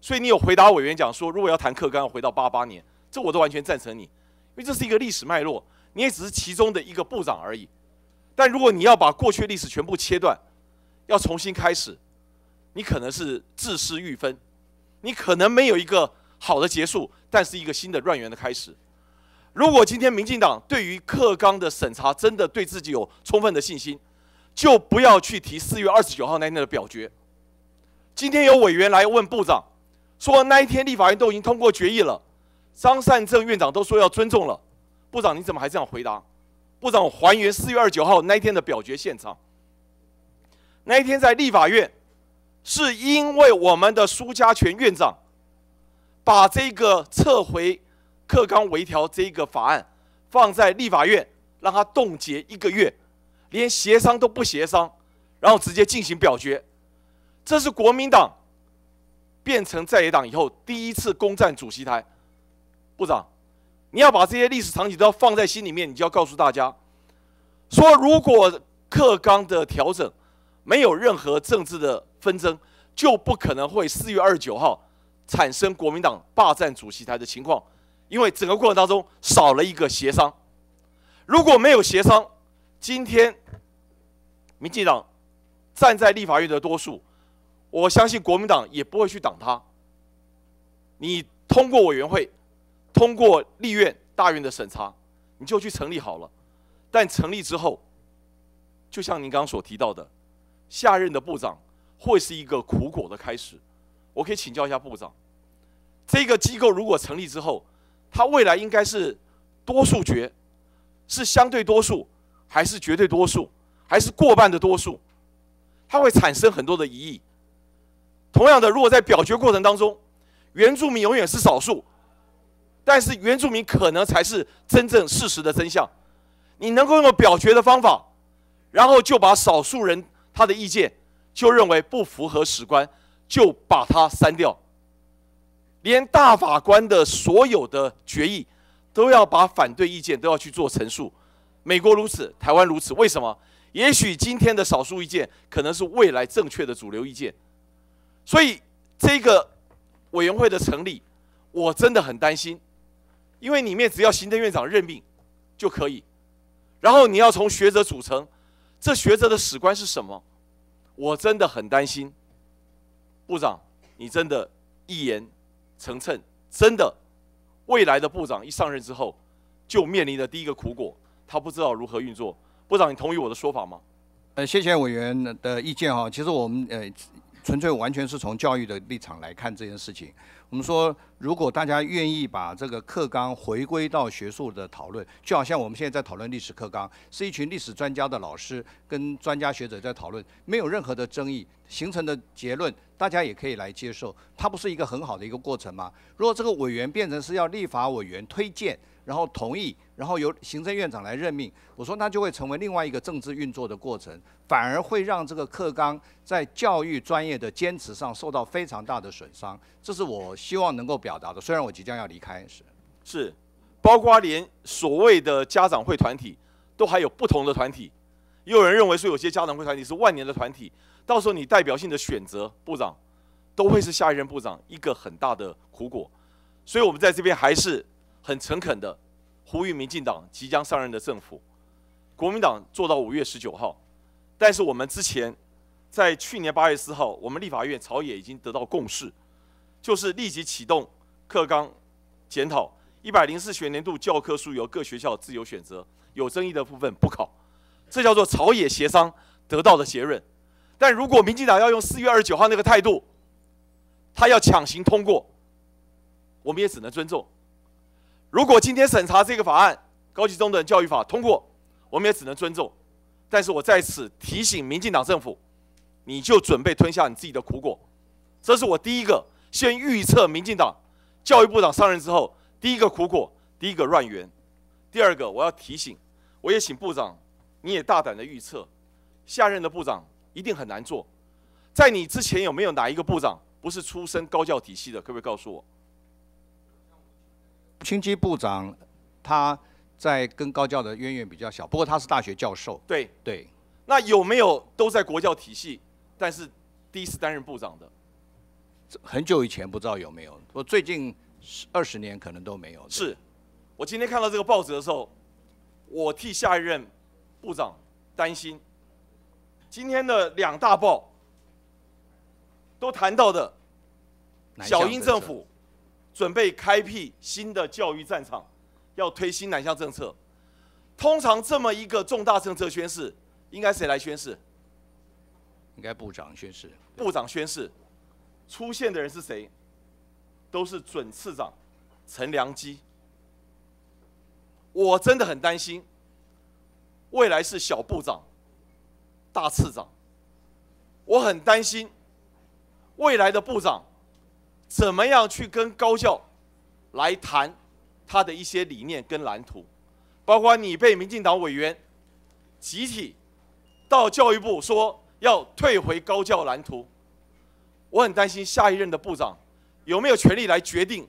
所以你有回答委员讲说，如果要谈课纲，要回到八八年，这我都完全赞成你，因为这是一个历史脉络，你也只是其中的一个部长而已。但如果你要把过去历史全部切断，要重新开始，你可能是自失欲分，你可能没有一个好的结束，但是一个新的乱源的开始。如果今天民进党对于课纲的审查真的对自己有充分的信心，就不要去提四月二十九号那天的表决。今天有委员来问部长，说那一天立法院都已经通过决议了，张善政院长都说要尊重了，部长你怎么还这样回答？部长，还原四月二十九号那一天的表决现场。那一天在立法院，是因为我们的苏家全院长把这个撤回课纲微调这个法案放在立法院，让他冻结一个月，连协商都不协商，然后直接进行表决。这是国民党变成在野党以后第一次攻占主席台。部长，你要把这些历史场景都要放在心里面，你就要告诉大家，说如果课纲的调整没有任何政治的纷争，就不可能会四月二十九号产生国民党霸占主席台的情况，因为整个过程当中少了一个协商。如果没有协商，今天民进党站在立法院的多数，我相信国民党也不会去挡他。你通过委员会。通过立院大院的审查，你就去成立好了。但成立之后，就像您刚刚所提到的，下任的部长会是一个苦果的开始。我可以请教一下部长，这个机构如果成立之后，它未来应该是多数决，是相对多数，还是绝对多数，还是过半的多数？它会产生很多的疑义。同样的，如果在表决过程当中，原住民永远是少数。但是原住民可能才是真正事实的真相。你能够用表决的方法，然后就把少数人他的意见就认为不符合史观，就把它删掉。连大法官的所有的决议都要把反对意见都要去做陈述。美国如此，台湾如此，为什么？也许今天的少数意见可能是未来正确的主流意见。所以这个委员会的成立，我真的很担心。因为里面只要行政院长任命就可以，然后你要从学者组成，这学者的史观是什么？我真的很担心，部长，你真的一言成谶，真的，未来的部长一上任之后，就面临的第一个苦果，他不知道如何运作。部长，你同意我的说法吗？呃，谢谢委员的意见哈。其实我们呃，纯粹完全是从教育的立场来看这件事情。我们说，如果大家愿意把这个课纲回归到学术的讨论，就好像我们现在在讨论历史课纲，是一群历史专家的老师跟专家学者在讨论，没有任何的争议，形成的结论大家也可以来接受，它不是一个很好的一个过程吗？如果这个委员变成是要立法委员推荐。然后同意，然后由行政院长来任命。我说那就会成为另外一个政治运作的过程，反而会让这个课纲在教育专业的坚持上受到非常大的损伤。这是我希望能够表达的。虽然我即将要离开，是是，包括连所谓的家长会团体都还有不同的团体，也有人认为说有些家长会团体是万年的团体，到时候你代表性的选择部长，都会是下一任部长一个很大的苦果。所以我们在这边还是。很诚恳的呼吁民进党即将上任的政府，国民党做到五月十九号，但是我们之前在去年八月四号，我们立法院朝野已经得到共识，就是立即启动课纲检讨，一百零四学年度教科书由各学校自由选择，有争议的部分不考，这叫做朝野协商得到的结论。但如果民进党要用四月二十九号那个态度，他要强行通过，我们也只能尊重。如果今天审查这个法案《高级中等教育法》通过，我们也只能尊重。但是我在此提醒民进党政府，你就准备吞下你自己的苦果。这是我第一个先预测民进党教育部长上任之后第一个苦果，第一个乱源。第二个，我要提醒，我也请部长，你也大胆的预测，下任的部长一定很难做。在你之前有没有哪一个部长不是出身高教体系的？可不可以告诉我？清基部长，他在跟高教的渊源比较小，不过他是大学教授。对对，那有没有都在国教体系，但是第一次担任部长的？很久以前不知道有没有，我最近二十年可能都没有。是，我今天看到这个报纸的时候，我替下一任部长担心。今天的两大报都谈到的，小英政府。准备开辟新的教育战场，要推新南向政策。通常这么一个重大政策宣誓，应该谁来宣誓？应该部长宣誓。部长宣誓，出现的人是谁？都是准次长陈良基。我真的很担心，未来是小部长、大次长，我很担心未来的部长怎么样去跟高校来谈他的一些理念跟蓝图，包括你被民进党委员集体到教育部说要退回高教蓝图，我很担心下一任的部长有没有权利来决定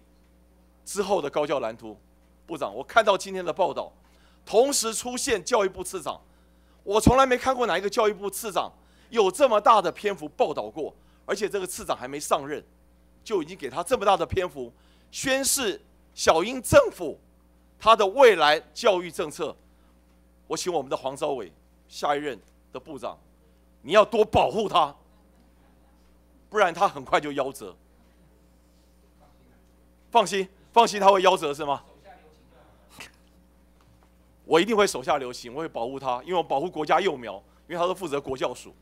之后的高教蓝图。部长，我看到今天的报道，同时出现教育部次长，我从来没看过哪一个教育部次长有这么大的篇幅报道过，而且这个次长还没上任，就已经给他这么大的篇幅宣示小英政府他的未来教育政策。我请我们的黄昭伟下一任的部长，你要多保护他，不然他很快就夭折。放心，放心，他会夭折是吗？我一定会手下留情，我会保护他，因为我保护国家幼苗，因为他是负责国教署。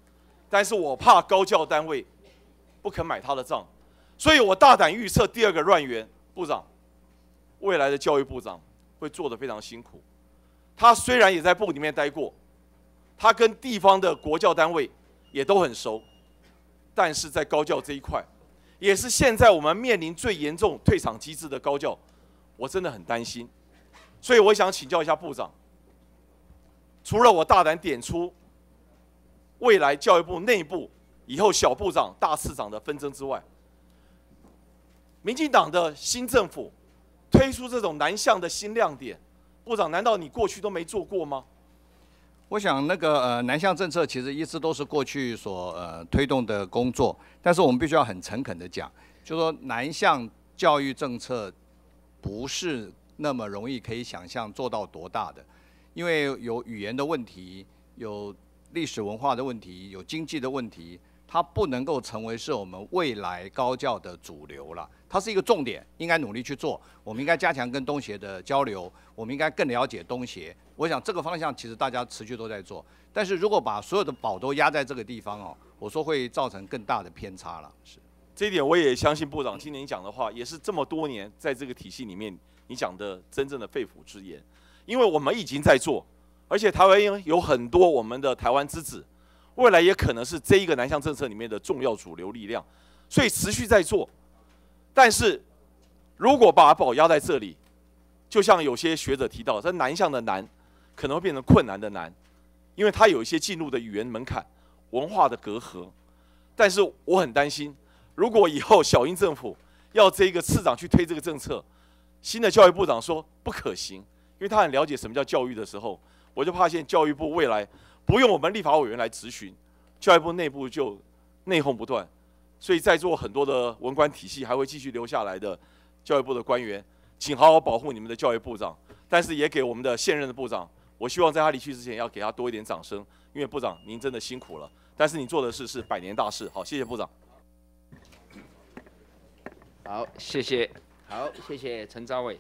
但是我怕高教单位不肯买他的账，所以我大胆预测第二个乱源部长，未来的教育部长会做得非常辛苦。他虽然也在部里面待过，他跟地方的国教单位也都很熟，但是在高教这一块，也是现在我们面临最严重退场机制的高教，我真的很担心。所以我想请教一下部长，除了我大胆点出未来教育部内部以后小部长、大次长的纷争之外，民进党的新政府推出这种南向的新亮点，部长难道你过去都没做过吗？我想那个呃南向政策其实一直都是过去所呃推动的工作，但是我们必须要很诚恳的讲，就说南向教育政策不是。那么容易可以想象做到多大的？因为有语言的问题，有历史文化的问题，有经济的问题，它不能够成为是我们未来高教的主流了。它是一个重点，应该努力去做。我们应该加强跟东协的交流，我们应该更了解东协。我想这个方向其实大家持续都在做。但是如果把所有的宝都压在这个地方哦，我说会造成更大的偏差了。是，这一点我也相信部长今年讲的话，也是这么多年在这个体系里面。你讲的真正的肺腑之言，因为我们已经在做，而且台湾有很多我们的台湾之子，未来也可能是这一个南向政策里面的重要主流力量，所以持续在做。但是如果把宝压在这里，就像有些学者提到，这南向的难可能会变成困难的难，因为它有一些进入的语言门槛、文化的隔阂。但是我很担心，如果以后小英政府要这一个次长去推这个政策，新的教育部长说不可行，因为他很了解什么叫教育的时候，我就怕现在教育部未来不用我们立法委员来质询，教育部内部就内讧不断，所以在座很多的文官体系还会继续留下来的教育部的官员，请好好保护你们的教育部长，但是也给我们的现任的部长，我希望在他离去之前要给他多一点掌声，因为部长您真的辛苦了，但是你做的事是百年大事，好，谢谢部长。好，谢谢。好，谢谢陈昭伟。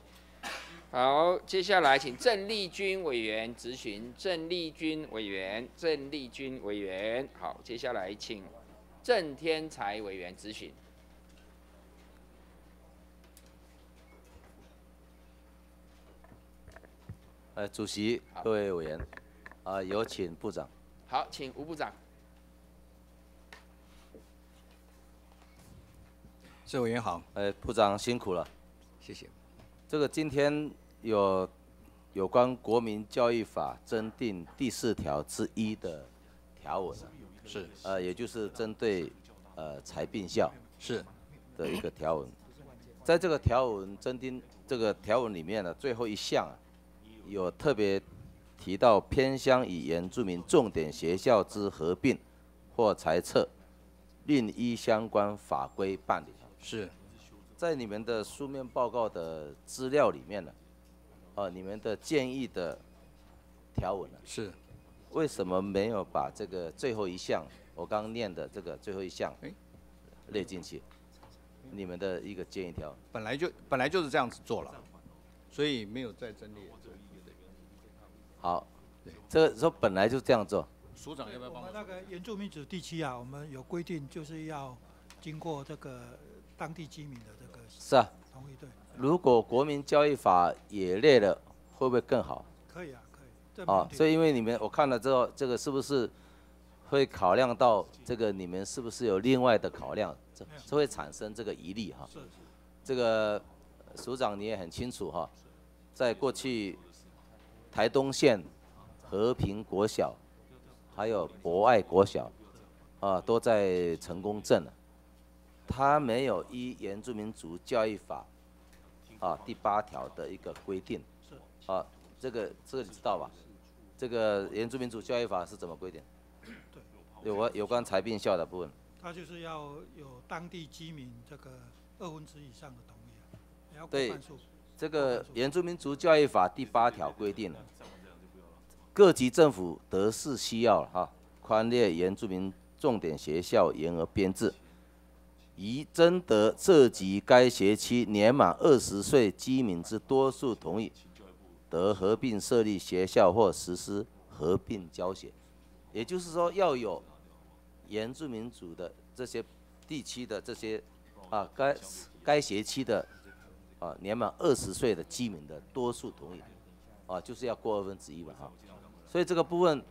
好，接下来请郑丽君委员质询。郑丽君委员，郑丽君委员。好，接下来请郑天才委员质询。呃，主席，各位委员，啊，有请部长。好，请吴部长。这委员好。呃，部长辛苦了。谢谢。这个今天有有关国民教育法增订第四条之一的条文，是呃，也就是针对呃裁并校是的一个条文。在这个条文增订这个条文里面呢，最后一项有特别提到偏乡与原住民重点学校之合并或裁撤，另依相关法规办理。是。在你们的书面报告的资料里面呢，呃，你们的建议的条文呢是为什么没有把这个最后一项我刚念的这个最后一项列进去？你们的一个建议条本来就本来就是这样子做了，所以没有再增列。好，这个说本来就这样做。署长要不要帮我们那个原住民族地区啊，我们有规定，就是要经过这个当地居民的。是啊，如果国民交易法也列了会不会更好？可以啊，可以。啊所以因为你们我看了之后，这个是不是会考量到这个你们是不是有另外的考量，这这会产生这个疑虑哈。是这个署长你也很清楚哈，在过去台东县和平国小，还有博爱国小，啊，都在成功镇了。他没有依原住民族教育法啊第八条的一个规定，啊，这个这个你知道吧？这个原住民族教育法是怎么规定？有关有关裁并校的部分。他就是要有当地居民这个二分之以上的同意对。这个原住民族教育法第八条规定了，各级政府得是需要哈，宽列原住民重点学校严额编制，宜征得涉及该学区年满二十岁居民之多数同意，得合并设立学校或实施合并教学。也就是说，要有原住民族的这些地区的这些啊该该学区的啊年满二十岁的居民的多数同意，啊就是要过二分之一吧哈。所以这个部分，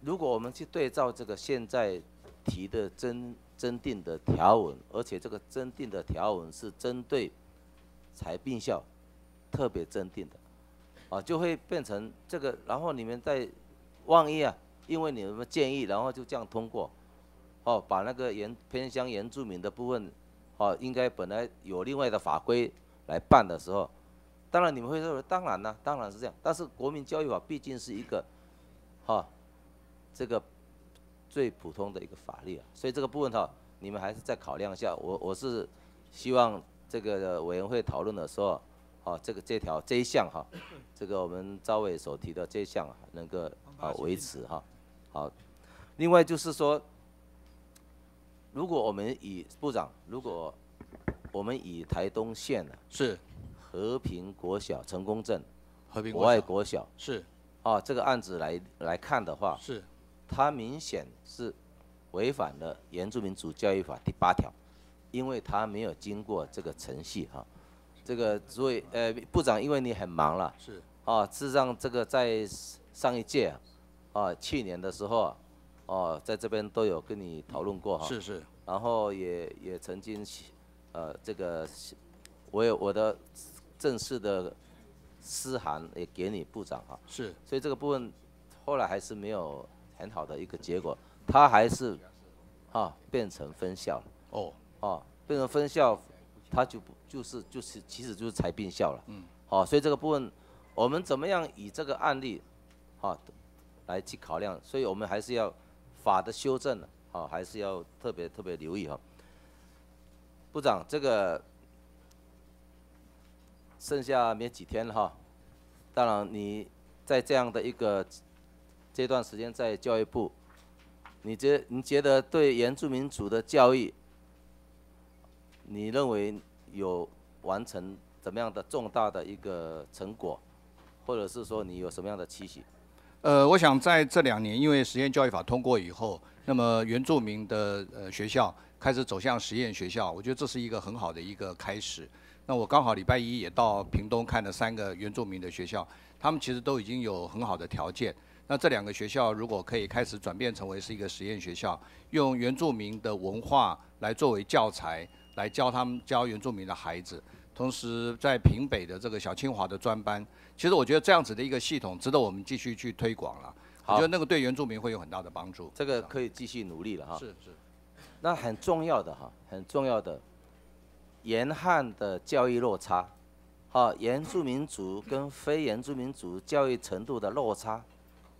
如果我们去对照这个现在提的增增订的条文，而且这个增订的条文是针对裁并校特别增订的，啊，就会变成这个，然后你们在万一啊，因为你们的建议，然后就这样通过，哦，把那个原偏乡原住民的部分，哦，应该本来有另外的法规来办的时候，当然你们会认为，当然呢，当然是这样，但是国民教育法毕竟是一个，哈、这个最普通的一个法律啊，所以这个部分哈、你们还是再考量一下。我我是希望这个委员会讨论的时候，啊，这个这条这一项哈、这个我们赵委所提的这一项啊，能够啊维持哈、好，另外就是说，如果我们以部长，如果我们以台东县啊是和平国小成功镇和平国爱国小国小是啊这个案子来来看的话，是它明显是违反了《原住民族教育法》第八条，因为它没有经过这个程序哈。这个所以呃部长，因为你很忙了，是啊，事实上这个在上一届啊，啊去年的时候啊，哦在这边都有跟你讨论过哈。是是。然后也也曾经呃这个我有我的正式的私函也给你部长哈。是。所以这个部分后来还是没有很好的一个结果，他还是啊变成分校了。哦。哦，变成分校，他就不就是就是其实就是裁并校了。嗯。好、所以这个部分我们怎么样以这个案例，啊来去考量？所以我们还是要法的修正呢，啊还是要特别特别留意哈、部长，这个剩下没几天了哈，当然你在这样的一个这段时间在教育部，你觉你觉得对原住民族的教育，你认为有完成怎么样的重大的一个成果，或者是说你有什么样的期许？呃，我想在这两年，因为实验教育法通过以后，那么原住民的呃学校开始走向实验学校，我觉得这是一个很好的一个开始。那我刚好礼拜一也到屏东看了三个原住民的学校，他们其实都已经有很好的条件。那这两个学校如果可以开始转变成为是一个实验学校，用原住民的文化来作为教材，来教他们教原住民的孩子，同时在平北的这个小清华的专班，其实我觉得这样子的一个系统值得我们继续去推广了。我觉得那个对原住民会有很大的帮助。这个可以继续努力了哈。是是。那很重要的哈，很重要的，沿汉的教育落差，哈，原住民族跟非原住民族教育程度的落差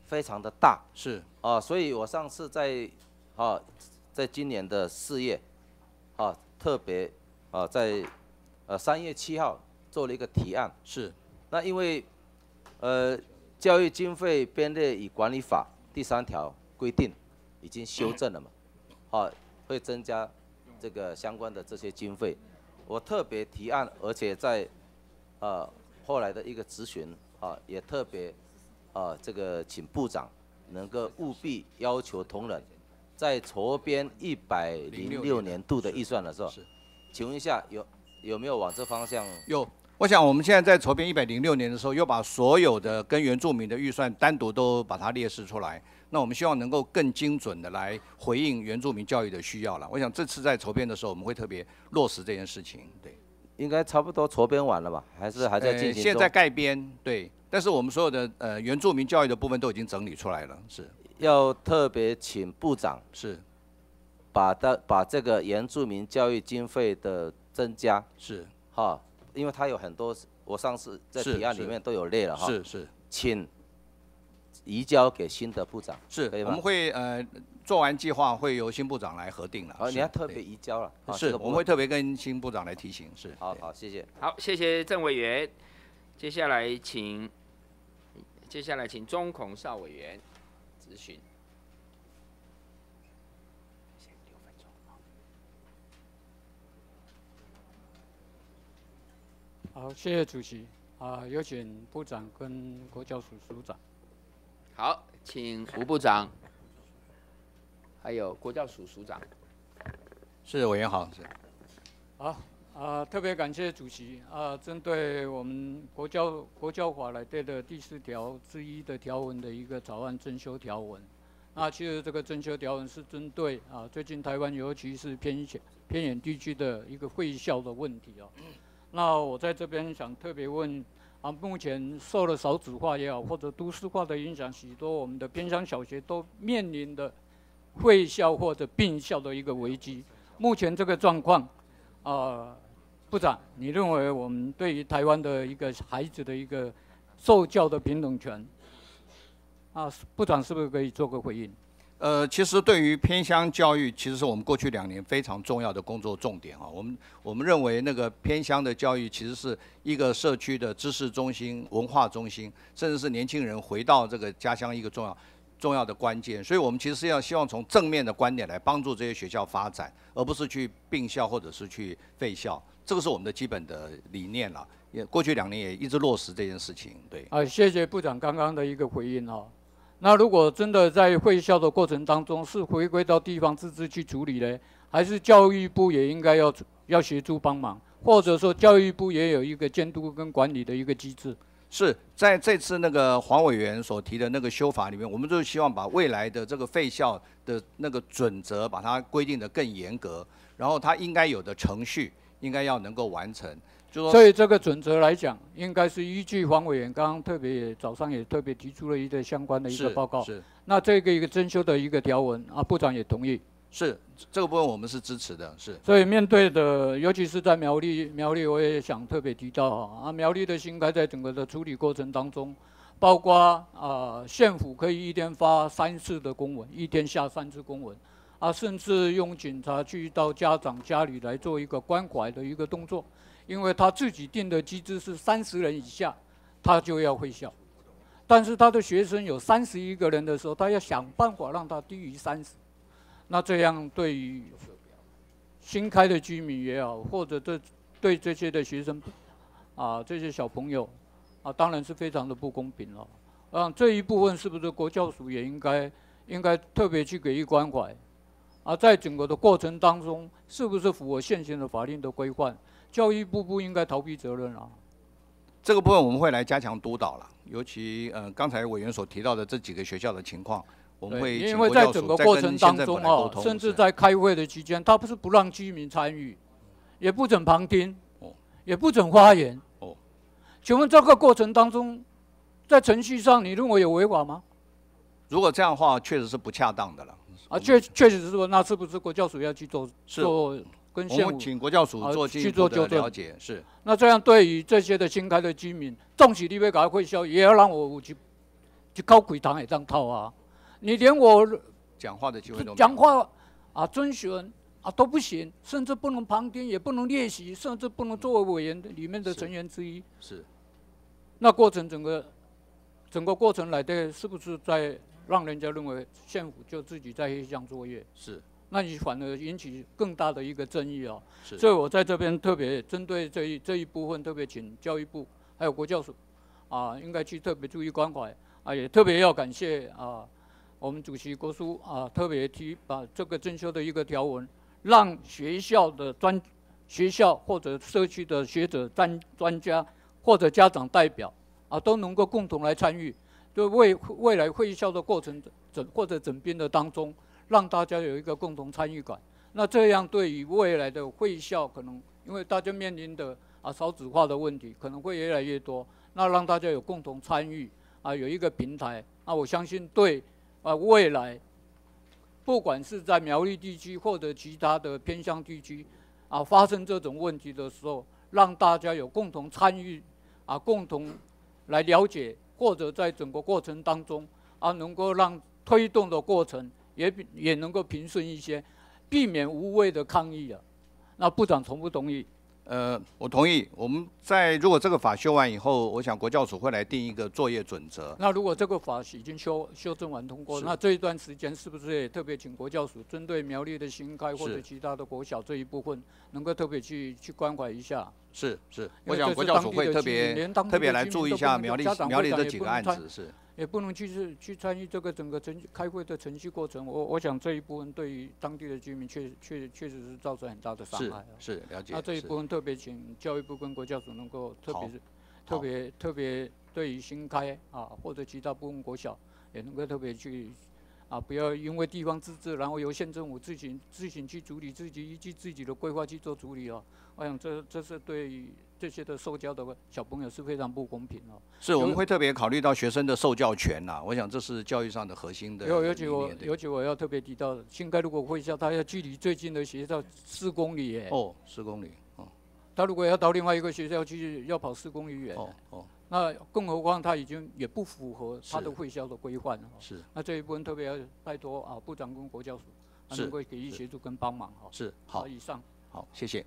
非常的大。是。啊，所以我上次在啊，在今年的四月，啊，特别啊，在呃三月七号做了一个提案。是。那因为呃教育经费编列与管理法第三条规定已经修正了嘛，啊，会增加这个相关的这些经费。我特别提案，而且在呃后来的一个咨询啊，也特别啊这个请部长能够务必要求同仁，在筹编一百零六年度的预算的时候，请问一下有有没有往这方向？有，我想我们现在在筹编一百零六年的时候，又把所有的跟原住民的预算单独都把它列示出来。那我们希望能够更精准的来回应原住民教育的需要了。我想这次在筹编的时候，我们会特别落实这件事情。对，应该差不多筹编完了吧？还是还在进行中？现在盖编，对。但是我们所有的呃原住民教育的部分都已经整理出来了，是。要特别请部长是，把的把这个原住民教育经费的增加是哈，因为他有很多，我上次在提案里面都有列了哈。是是，请移交给新的部长。是，我们会呃做完计划会由新部长来核定了。哦，你要特别移交了。是，我们会特别跟新部长来提醒。是。好好，谢谢。好，谢谢郑委员。接下来请，接下来请钟孔少委员咨询。好，谢谢主席。啊，有请部长跟国教署署长。好，请吴部长，还有国教署署长。是委员好，是。好。啊，特别感谢主席啊！针对我们国教国教法来对的第四条之一的条文的一个草案增修条文，那其实这个增修条文是针对啊最近台湾尤其是偏远偏远地区的一个会校的问题哦。那我在这边想特别问啊，目前受了少子化也好或者都市化的影响，许多我们的偏乡小学都面临的会校或者并校的一个危机。目前这个状况啊。部长，你认为我们对于台湾的一个孩子的一个受教的平等权，啊，部长是不是可以做个回应？呃，其实对于偏乡教育，其实是我们过去两年非常重要的工作重点啊。我们我们认为那个偏乡的教育，其实是一个社区的知识中心、文化中心，甚至是年轻人回到这个家乡一个重要重要的关键。所以我们其实是要希望从正面的观点来帮助这些学校发展，而不是去并校或者是去废校。这个是我们的基本的理念了，也过去两年也一直落实这件事情。对。啊，谢谢部长刚刚的一个回应哦。那如果真的在会校的过程当中，是回归到地方自治去处理呢，还是教育部也应该要要协助帮忙，或者说教育部也有一个监督跟管理的一个机制？是在这次那个黄委员所提的那个修法里面，我们就希望把未来的这个废校的那个准则，把它规定的更严格，然后它应该有的程序。应该要能够完成，就说。所以这个准则来讲，应该是依据黄委员刚刚特别早上也特别提出了一个相关的一个报告。是。那这个一个征修的一个条文啊，部长也同意。是，这个部分我们是支持的。是。所以面对的，尤其是在苗栗，苗栗我也想特别提到啊，啊苗栗的新开在整个的处理过程当中，包括啊县府可以一天发三次的公文，一天下三次公文。啊，甚至用警察去到家长家里来做一个关怀的一个动作，因为他自己定的机制是三十人以下，他就要会校，但是他的学生有三十一个人的时候，他要想办法让他低于三十，那这样对于新开的居民也好，或者这对这些的学生啊，这些小朋友啊，当然是非常的不公平了。啊，这一部分是不是国教署也应该应该特别去给予关怀？啊，在整个的过程当中，是不是符合现行的法令的规范？教育部不应该逃避责任啊。这个部分我们会来加强督导了，尤其呃刚才委员所提到的这几个学校的情况，我们会因为在整个过程当中啊，甚至在开会的期间，他不是不让居民参与，也不准旁听，哦，也不准发言，哦。请问这个过程当中，在程序上你认为有违法吗？如果这样的话，确实是不恰当的了。啊，确确实是说，那是不是国教署要去做做跟县府请国教署做去做纠正了解？是。那这样对于这些的新开的居民，重起立威搞会销，也要让我去去高鬼堂也这样套啊！你连我讲话的机会都讲话啊，遵循啊都不行，甚至不能旁听，也不能练习，甚至不能作为委员里面的成员之一。是。那过程整个整个过程来的，是不是在？让人家认为县府就自己在一项作业，是，那你反而引起更大的一个争议啊。是，所以我在这边特别针对这一这一部分，特别请教育部还有国教署，啊，应该去特别注意关怀，啊，也特别要感谢啊，我们主席国书啊，特别提把这个征修的一个条文，让学校的专学校或者社区的学者、专专家或者家长代表啊，都能够共同来参与，对未未来会校的过程整或者整编的当中，让大家有一个共同参与感。那这样对于未来的会校，可能因为大家面临的啊少子化的问题，可能会越来越多。那让大家有共同参与啊，有一个平台啊，我相信对啊未来，不管是在苗栗地区或者其他的偏乡地区。啊，发生这种问题的时候，让大家有共同参与，啊，共同来了解，或者在整个过程当中，啊，能够让推动的过程也也能够平顺一些，避免无谓的抗议啊。那部长同不同意？呃，我同意。我们在如果这个法修完以后，我想国教署会来定一个作业准则。那如果这个法已经修修正完通过，那这一段时间是不是也特别请国教署针对苗栗的新开或者其他的国小这一部分，能够特别去去关怀一下？是是，我想国教署会特别特别来注意一下苗栗苗栗这几个案子是。也不能去是去参与这个整个程开会的程序过程，我我想这一部分对于当地的居民确确确实是造成很大的伤害。是是了解。那这一部分特别请教育部跟国教署能够特别是特别特别对于新开啊或者其他部分国小也能够特别去啊不要因为地方自治，然后由县政府自行自行去处理自己依据自己的规划去做处理哦。我想这这是对。这些的受教的小朋友是非常不公平哦。是，我们会特别考虑到学生的受教权呐。我想这是教育上的核心的。有，尤其我，尤其我要特别提到，新开如果会校，他要距离最近的学校四公里耶。哦，四公里。哦。他如果要到另外一个学校去，要跑四公里远。哦哦。那更何况他已经也不符合他的会销的规范。是。那这一部分特别要拜托啊，部长跟国教署，能够给予协助跟帮忙哈。是。好，以上。好，谢谢。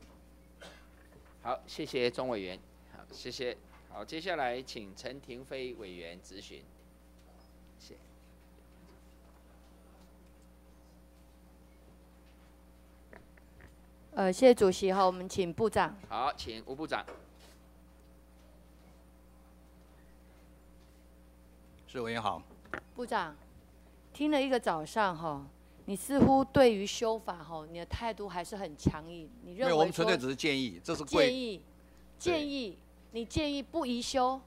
好，谢谢钟委员。好，谢谢。好，接下来请陈廷飞委员咨询。谢。呃，谢谢主席。哈，我们请部长。好，请吴部长。是委员好。部长，听了一个早上哈，你似乎对于修法哈，你的态度还是很强硬。你认为？我们纯粹只是建议，这是建议。建议你建议不宜修，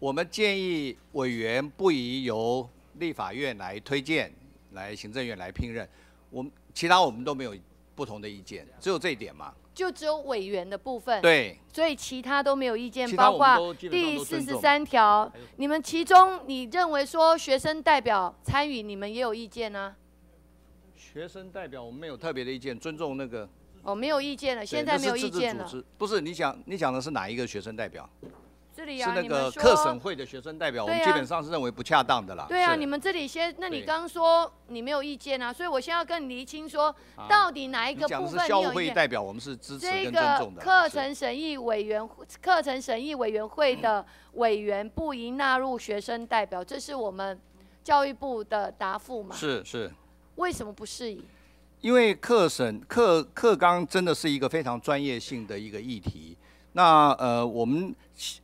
我们建议委员不宜由立法院来推荐，来行政院来聘任。我们其他我们都没有不同的意见，只有这一点嘛。就只有委员的部分。对。所以其他都没有意见，包括第四十三条，你们其中你认为说学生代表参与，你们也有意见呢？学生代表我们没有特别的意见，尊重那个。哦，没有意见了，现在没有意见了。不是你讲，你讲的是哪一个学生代表？这里啊，是那个课审会的学生代表，我们基本上是认为不恰当的啦。对啊，你们这里先，那你刚刚说你没有意见啊，所以我先要跟你厘清说，到底哪一个部分你有意见？代表我们是支持跟尊重的。课程审议委员课程审议委员会的委员不宜纳入学生代表，这是我们教育部的答复嘛？是是。为什么不适宜？因为课审课课纲真的是一个非常专业性的一个议题。那呃，我们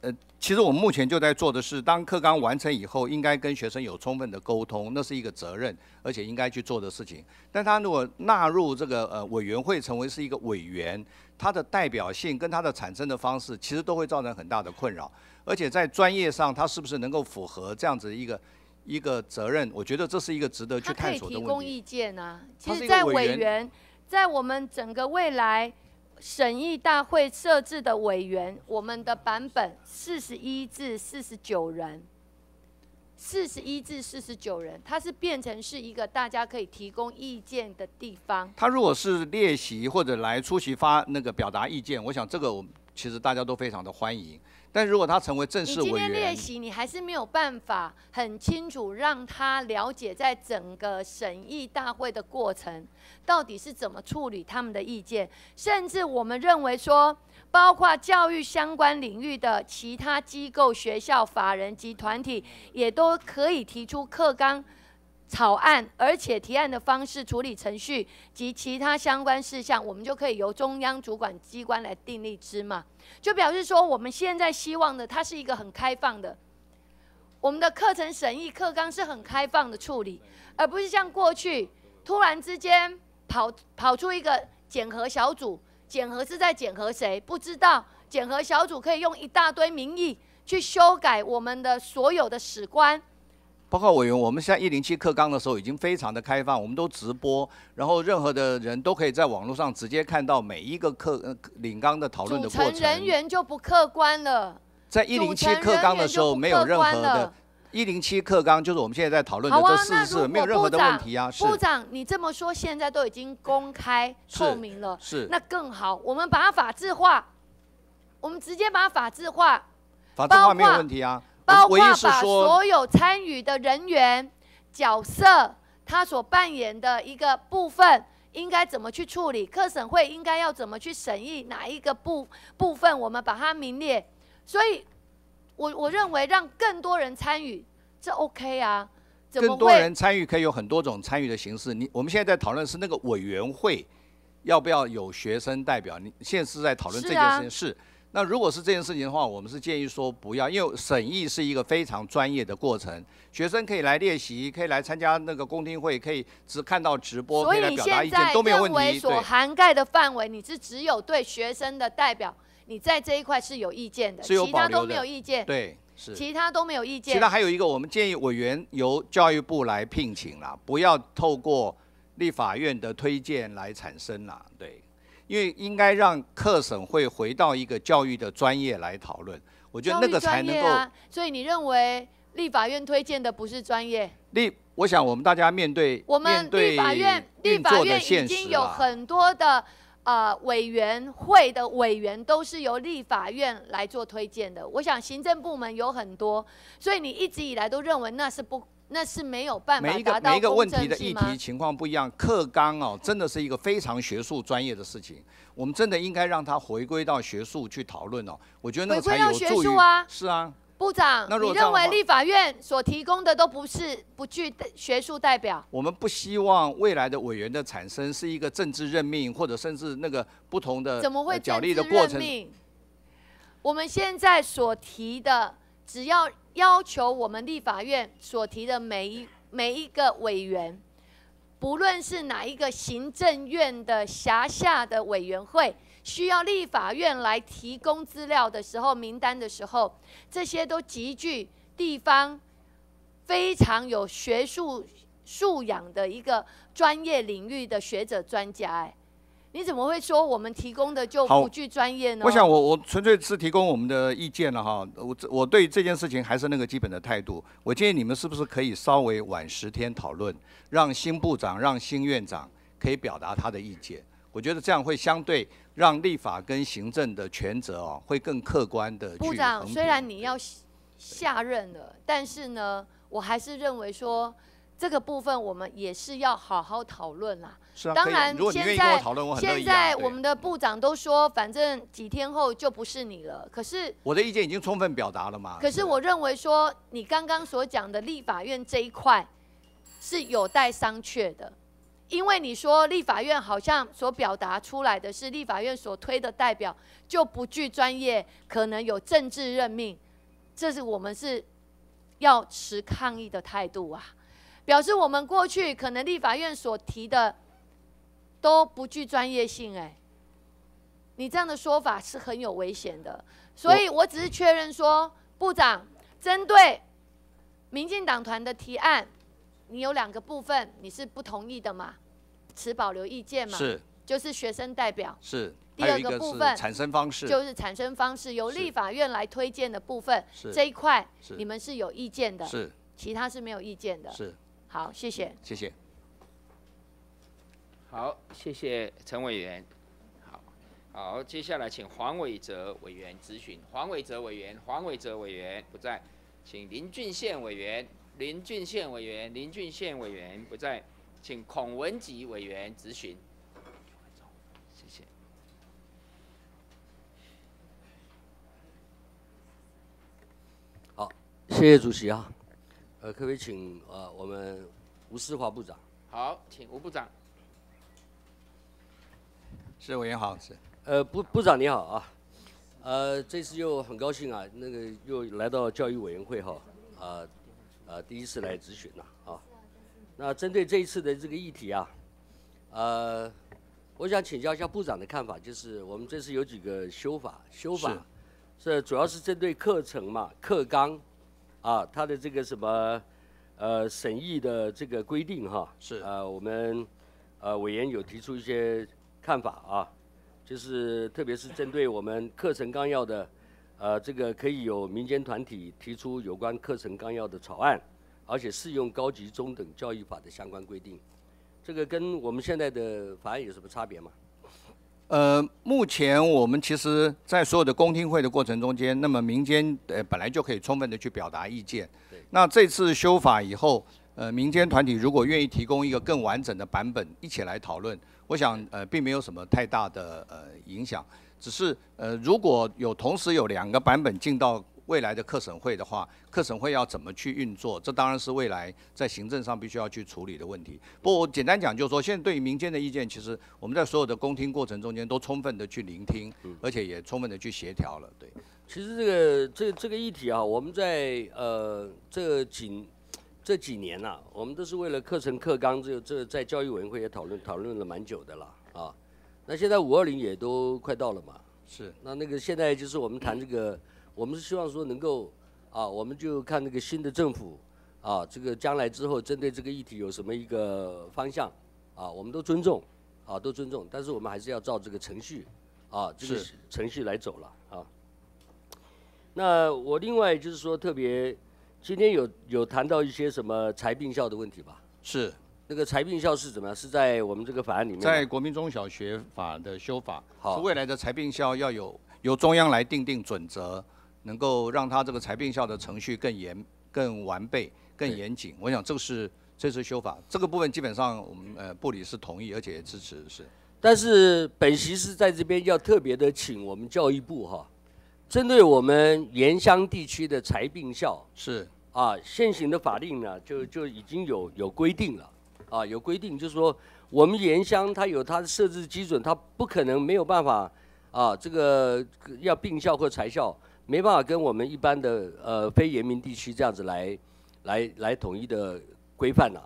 呃，其实我们目前就在做的是，当课纲完成以后，应该跟学生有充分的沟通，那是一个责任，而且应该去做的事情。但他如果纳入这个呃委员会，成为是一个委员，他的代表性跟他的产生的方式，其实都会造成很大的困扰。而且在专业上，他是不是能够符合这样子一个？一个责任，我觉得这是一个值得去探索的问题。他可以提供意见啊。其实，在委员，在我们整个未来审议大会设置的委员，我们的版本四十一至四十九人，四十一至四十九人，它是变成是一个大家可以提供意见的地方。他如果是列席或者来出席发那个表达意见，我想这个我其实大家都非常的欢迎。但如果他成为正式委员，你今天练习，你还是没有办法很清楚让他了解，在整个审议大会的过程，到底是怎么处理他们的意见。甚至我们认为说，包括教育相关领域的其他机构、学校、法人及团体，也都可以提出课纲。草案，而且提案的方式、处理程序及其他相关事项，我们就可以由中央主管机关来订立之嘛？就表示说，我们现在希望的，它是一个很开放的，我们的课程审议课纲是很开放的处理，而不是像过去突然之间跑跑出一个检核小组，检核是在检核谁？不知道。检核小组可以用一大堆名义去修改我们的所有的史观。报告委员，我们现在一零七课纲的时候已经非常的开放，我们都直播，然后任何的人都可以在网络上直接看到每一个课呃领纲的讨论的过程。成人员就不客观了。在一零七课纲的时候没有任何的。一零七课纲就是我们现在在讨论的这四十四，没有任何的问题啊。部长，你这么说，现在都已经公开透明了，是那更好。我们把它法制化，我们直接把它法制化。法制化没有问题啊。包括把所有参与的人员角色，他所扮演的一个部分，应该怎么去处理？课审会应该要怎么去审议哪一个部部分？我们把它名列。所以，我我认为让更多人参与，这 OK 啊？更多人参与可以有很多种参与的形式。你我们现在在讨论是那个委员会要不要有学生代表？你现在是在讨论这件事情是。那如果是这件事情的话，我们是建议说不要，因为审议是一个非常专业的过程，学生可以来练习，可以来参加那个公听会，可以只看到直播，可以来表达意见都没有问题。所以你现在所涵盖的范围，你是只有对学生的代表，你在这一块是有意见的，其他都没有意见。对，是。其他都没有意见。其他还有一个，我们建议委员由教育部来聘请啦，不要透过立法院的推荐来产生啦，对。因为应该让课审会回到一个教育的专业来讨论，我觉得那个才能够。所以你认为立法院推荐的不是专业？立，我想我们大家面对我们立法院，立法院已经有很多的呃委员会的委员都是由立法院来做推荐的。我想行政部门有很多，所以你一直以来都认为那是不。那是没有办法每一个每一个问题的议题情况不一样，课纲哦，真的是一个非常学术专业的事情。我们真的应该让它回归到学术去讨论哦。我觉得那个才有助于。是啊，部长，你认为立法院所提供的都不是不具学术代表？我们不希望未来的委员的产生是一个政治任命，或者甚至那个不同的怎么会角力的过程？我们现在所提的，只要。要求我们立法院所提的每一每一个委员，不论是哪一个行政院的辖下的委员会，需要立法院来提供资料的时候，名单的时候，这些都极具地方非常有学术素养的一个专业领域的学者专家，哎。你怎么会说我们提供的就不具专业呢？我想我我纯粹是提供我们的意见了哈。我我对这件事情还是那个基本的态度。我建议你们是不是可以稍微晚十天讨论，让新部长、让新院长可以表达他的意见。我觉得这样会相对让立法跟行政的权责哦，会更客观的去。部长，虽然你要下任了，但是呢，我还是认为说。这个部分我们也是要好好讨论啦。是啊，当然，现在现在我们的部长都说，反正几天后就不是你了。可是我的意见已经充分表达了嘛。可是我认为说，你刚刚所讲的立法院这一块是有待商榷的，因为你说立法院好像所表达出来的是立法院所推的代表就不具专业，可能有政治任命，这是我们是要持抗议的态度啊。表示我们过去可能立法院所提的都不具专业性，哎，你这样的说法是很有危险的。所以我只是确认说，部长针对民进党团的提案，你有两个部分你是不同意的嘛？持保留意见嘛？是，就是学生代表。是。第二个部分产生方式，就是产生方式由立法院来推荐的部分，这一块你们是有意见的。是。其他是没有意见的。是。好，谢谢。谢谢。好，谢谢陈委员。好，好，接下来请黄伟哲委员咨询。黄伟哲委员，黄伟哲委员不在，请林俊宪委员，林俊宪委员，林俊宪委员不在，请孔文吉委员咨询。谢谢。好，谢谢主席啊。呃，可不可以请呃我们吴思华部长？好，请吴部长。是委员好，是。呃，部部长你好啊，呃，这次又很高兴啊，那个又来到教育委员会哈，啊，啊，第一次来咨询了啊。那针对这一次的这个议题啊，呃，我想请教一下部长的看法，就是我们这次有几个修法，修是法这主要是针对课程嘛，课纲啊，它的这个什么呃审议的这个规定哈，是。呃我们呃委员有提出一些看法啊，就是特别是针对我们课程纲要的呃这个可以有民间团体提出有关课程纲要的草案，而且适用高级中等教育法的相关规定，这个跟我们现在的法案有什么差别吗？呃，目前我们其实，在所有的公听会的过程中间，那么民间呃本来就可以充分的去表达意见。那这次修法以后，呃，民间团体如果愿意提供一个更完整的版本，一起来讨论，我想呃并没有什么太大的呃影响。只是呃如果有同时有两个版本进到未来的课审会的话，课审会要怎么去运作？这当然是未来在行政上必须要去处理的问题。不过我简单讲，就是说，现在对于民间的意见，其实我们在所有的公听过程中间都充分的去聆听，而且也充分的去协调了。对，其实这个这这个议题啊，我们在呃这几这几年呐、我们都是为了课程课纲这这在教育委员会也讨论讨论了蛮久的了啊。那现在五二零也都快到了嘛，是。那那个现在就是我们谈这个，我们是希望说能够啊，我们就看那个新的政府啊，这个将来之后针对这个议题有什么一个方向啊，我们都尊重啊，都尊重，但是我们还是要照这个程序啊，这个程序来走了啊。那我另外就是说，特别今天有有谈到一些什么财并校的问题吧？是。那个财并校是怎么样？是在我们这个法案里面？在国民中小学法的修法，好是未来的财并校要有由中央来定定准则，能够让他这个裁并校的程序更严、更完备、更严谨。我想这个是这次修法这个部分，基本上我们呃部里是同意而且也支持，是。但是本席是在这边要特别的请我们教育部哈，针对我们沿乡地区的裁并校是啊，现行的法令呢就就已经有有规定了啊，有规定就是说我们沿乡它有它的设置基准，它不可能没有办法啊，这个要并校或裁校没办法跟我们一般的呃非沿民地区这样子来来来统一的规范呐、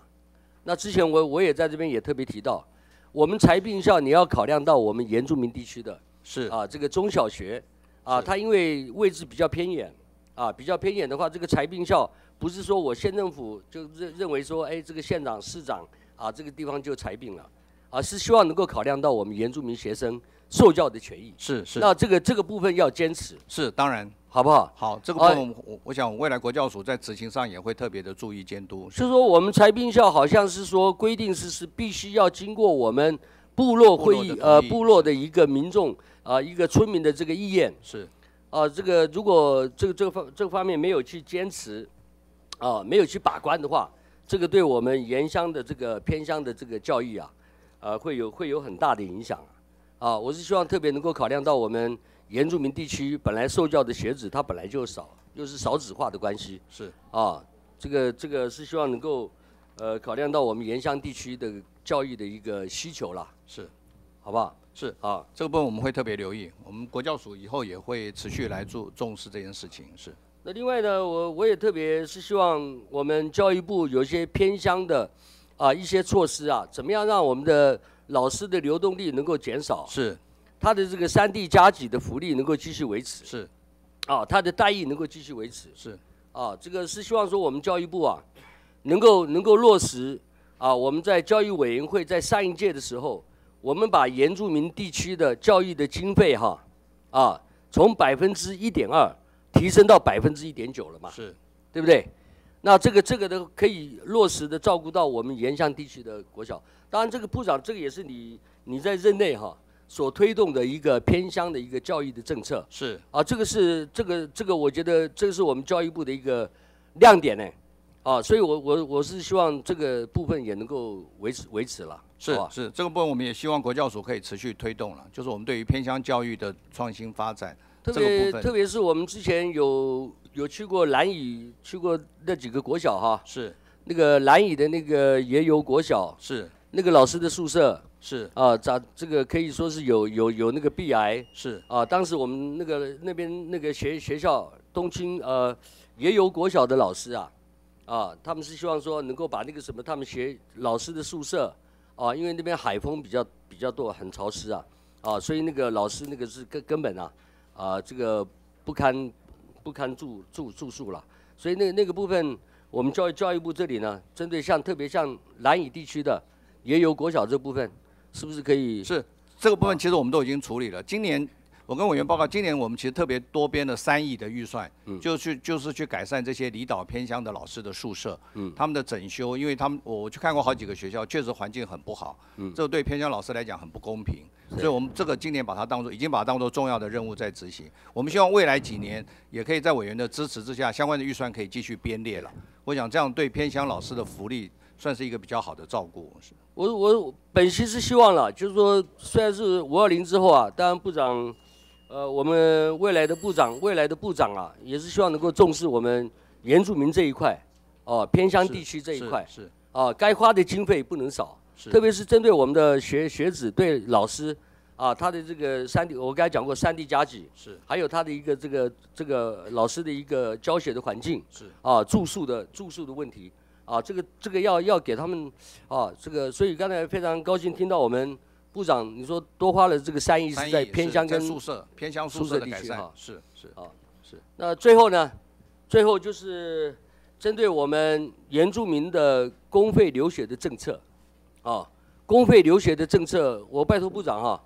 那之前我我也在这边也特别提到。我们财并校你要考量到我们原住民地区的，是啊，这个中小学啊，它因为位置比较偏远，啊，比较偏远的话，这个财并校不是说我县政府就认认为说，哎，这个县长、市长啊，这个地方就裁并了，啊，是希望能够考量到我们原住民学生受教的权益。是是。那这个这个部分要坚持，是当然，好不好？好，这个部分我们我我想未来国教署在执行上也会特别的注意监督。就说我们裁兵校好像是说规定是是必须要经过我们部落会议呃部落的一个民众啊、一个村民的这个意愿是啊这个如果这个这个方这个方面没有去坚持啊没有去把关的话，这个对我们原乡的这个偏乡的这个教育啊呃会有会有很大的影响啊我是希望特别能够考量到我们原住民地区本来受教的学子他本来就少，又是少子化的关系是啊，这个这个是希望能够呃考量到我们原乡地区的教育的一个需求啦，是，好不好？是啊，这个部分我们会特别留意，我们国教署以后也会持续来注重视这件事情。是。那另外呢，我我也特别是希望我们教育部有一些偏乡的啊一些措施啊，怎么样让我们的老师的流动率能够减少？是。他的这个三地加几的福利能够继续维持。是。啊，他的待遇能够继续维持。是。啊，这个是希望说我们教育部啊，能够能够落实啊，我们在教育委员会在上一届的时候，我们把原住民地区的教育的经费哈啊，从百分之一点二提升到百分之一点九了嘛，是，对不对？那这个这个的可以落实的照顾到我们沿乡地区的国小。当然，这个部长这个也是你你在任内哈所推动的一个偏乡的一个教育的政策。是啊，这个是这个这个，我觉得这个是我们教育部的一个亮点呢。啊，所以我我我是希望这个部分也能够维持维持了。是吧是，这个部分我们也希望国教署可以持续推动了，就是我们对于偏乡教育的创新发展特别特别是我们之前有有去过兰屿，去过那几个国小哈，是。那个兰屿的那个也有国小，是。那个老师的宿舍是。啊，咋这个可以说是有有有那个壁癌。是。啊，当时我们那个那边那个学学校东青呃也有国小的老师啊啊，他们是希望说能够把那个什么他们学老师的宿舍啊，因为那边海风比较比较多，很潮湿啊，啊，所以那个老师那个是根根本啊，啊，这个不堪不堪住住住宿了，所以那那个部分，我们教育教育部这里呢，针对像特别像南乙地区的，也有国小这部分，是不是可以？是这个部分，其实我们都已经处理了。今年我跟委员报告，今年我们其实特别多编了三亿的预算，就去就是去改善这些离岛偏乡的老师的宿舍，他们的整修，因为他们我我去看过好几个学校，确实环境很不好，这对偏乡老师来讲很不公平，所以我们这个今年把它当做已经把它当做重要的任务在执行。我们希望未来几年也可以在委员的支持之下，相关的预算可以继续编列了。我想这样对偏乡老师的福利算是一个比较好的照顾。是。我我本心是希望了，就是说虽然是五二零之后啊，当然部长。呃，我们未来的部长，未来的部长啊，也是希望能够重视我们原住民这一块，哦，偏乡地区这一块，是，啊，该花的经费不能少，特别是针对我们的学学子，对老师，啊，他的这个三 D，我刚才讲过三 D 加急，是，还有他的一个这个这个老师的一个教学的环境，是，啊，住宿的住宿的问题，啊，这个这个要要给他们，啊，这个，所以刚才非常高兴听到我们。部长，你说多花了这个三亿是在偏乡跟宿舍、偏乡宿舍地区哈，是是啊是。那最后呢？最后就是针对我们原住民的公费留学的政策，啊，公费留学的政策，我拜托部长哈，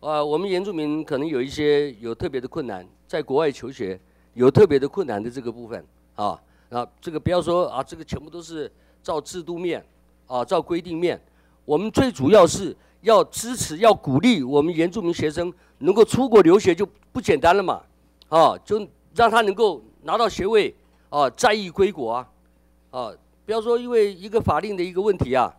啊，我们原住民可能有一些有特别的困难，在国外求学有特别的困难的这个部分啊，啊，这个不要说啊，这个全部都是照制度面啊，照规定面，我们最主要是。要支持，要鼓励我们原住民学生能够出国留学，就不简单了嘛，啊，就让他能够拿到学位，啊，在役归国啊，啊，不要说因为一个法令的一个问题啊，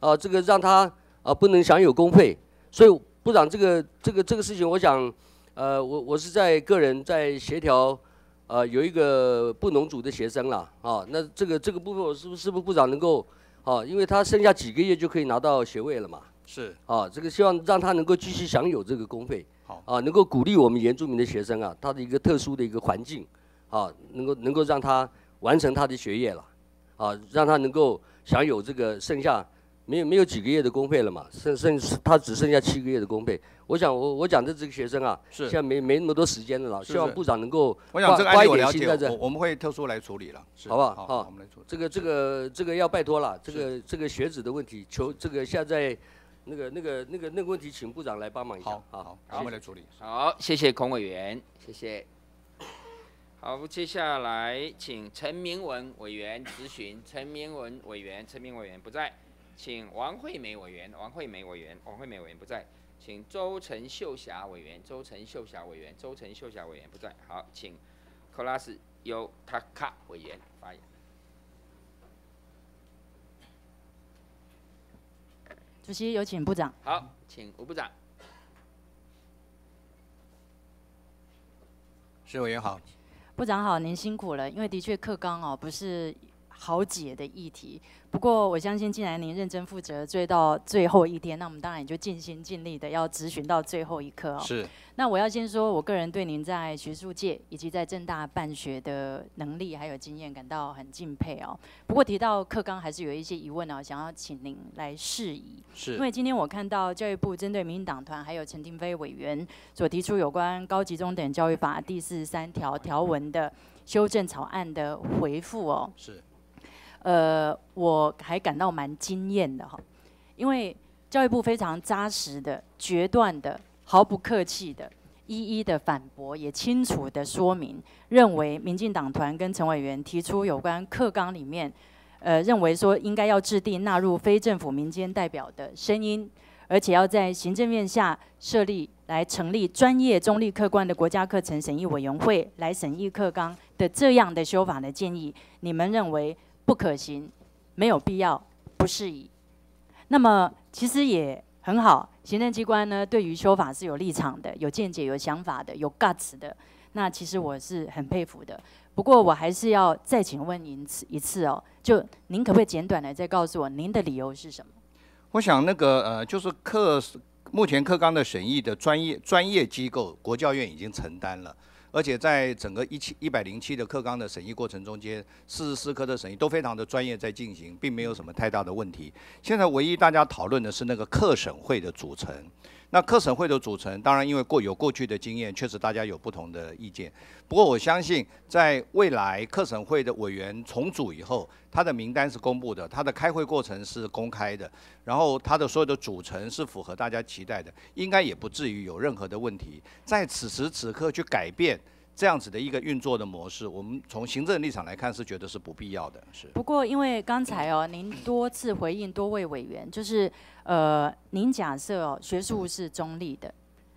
啊，这个让他啊不能享有公费，所以部长这个这个这个事情，我想，呃，我我是在个人在协调，呃，有一个布农族的学生啦，啊，那这个这个部分，我是不是不是部长能够，啊，因为他剩下几个月就可以拿到学位了嘛。是。啊，这个希望让他能够继续享有这个公费，好。啊，能够鼓励我们原住民的学生啊，他的一个特殊的一个环境，啊，能够能够让他完成他的学业了，啊，让他能够享有这个剩下没有没有几个月的公费了嘛，剩剩他只剩下七个月的公费。我想我我讲的这个学生啊，是。现在没没那么多时间了，希望部长能够我想这个案例我了解，我我们会特殊来处理了，好不好？好，我们来处理。这个这个这个要拜托了，这个这个学子的问题，求这个现在。那个、那个、那个、那个问题，请部长来帮忙一下。好，好，我们来处理。好，谢谢孔委员，谢谢。好，接下来请陈明文委员咨询。陈明文委员，陈明委员不在，请王惠美委员，王惠美委员，王惠美委员不在，请周陈秀霞委员，周陈秀霞委员，周陈秀霞委员不在。好，请克拉斯由塔卡委员发言。主席有请部长。好，请吴部长。是委员好。部长好，您辛苦了，因为的确课纲哦不是好解的议题。不过我相信，既然您认真负责，追到最后一天，那我们当然也就尽心尽力的要执询到最后一刻哦。是。那我要先说，我个人对您在学术界以及在正大办学的能力还有经验感到很敬佩哦。不过提到课纲，还是有一些疑问哦，想要请您来释疑。是。因为今天我看到教育部针对民进党团还有陈廷飞委员所提出有关高级中等教育法第四十三条条文的修正草案的回复哦。是。呃，我还感到蛮惊艳的哈，因为教育部非常扎实的、决断的、毫不客气的、一一的反驳，也清楚的说明，认为民进党团跟陈委员提出有关课纲里面，呃，认为说应该要制定纳入非政府民间代表的声音，而且要在行政院下设立来成立专业、中立、客观的国家课程审议委员会来审议课纲的这样的修法的建议，你们认为？不可行，没有必要，不适宜。那么其实也很好，行政机关呢对于修法是有立场的、有见解、有想法的、有 guts 的。那其实我是很佩服的。不过我还是要再请问您一次哦，就您可不可以简短的再告诉我您的理由是什么？我想那个呃，就是课目前课纲的审议的专业专业机构国教院已经承担了。而且在整个一七一百零七的课纲的审议过程中间，四十四科的审议都非常的专业在进行，并没有什么太大的问题。现在唯一大家讨论的是那个课审会的组成。那课程会的组成，当然因为过有过去的经验，确实大家有不同的意见。不过我相信，在未来课程会的委员重组以后，他的名单是公布的，他的开会过程是公开的，然后他的所有的组成是符合大家期待的，应该也不至于有任何的问题。在此时此刻去改变。这样子的一个运作的模式，我们从行政立场来看是觉得是不必要的。是。不过，因为刚才哦，您多次回应多位委员，就是呃，您假设哦，学术是中立的，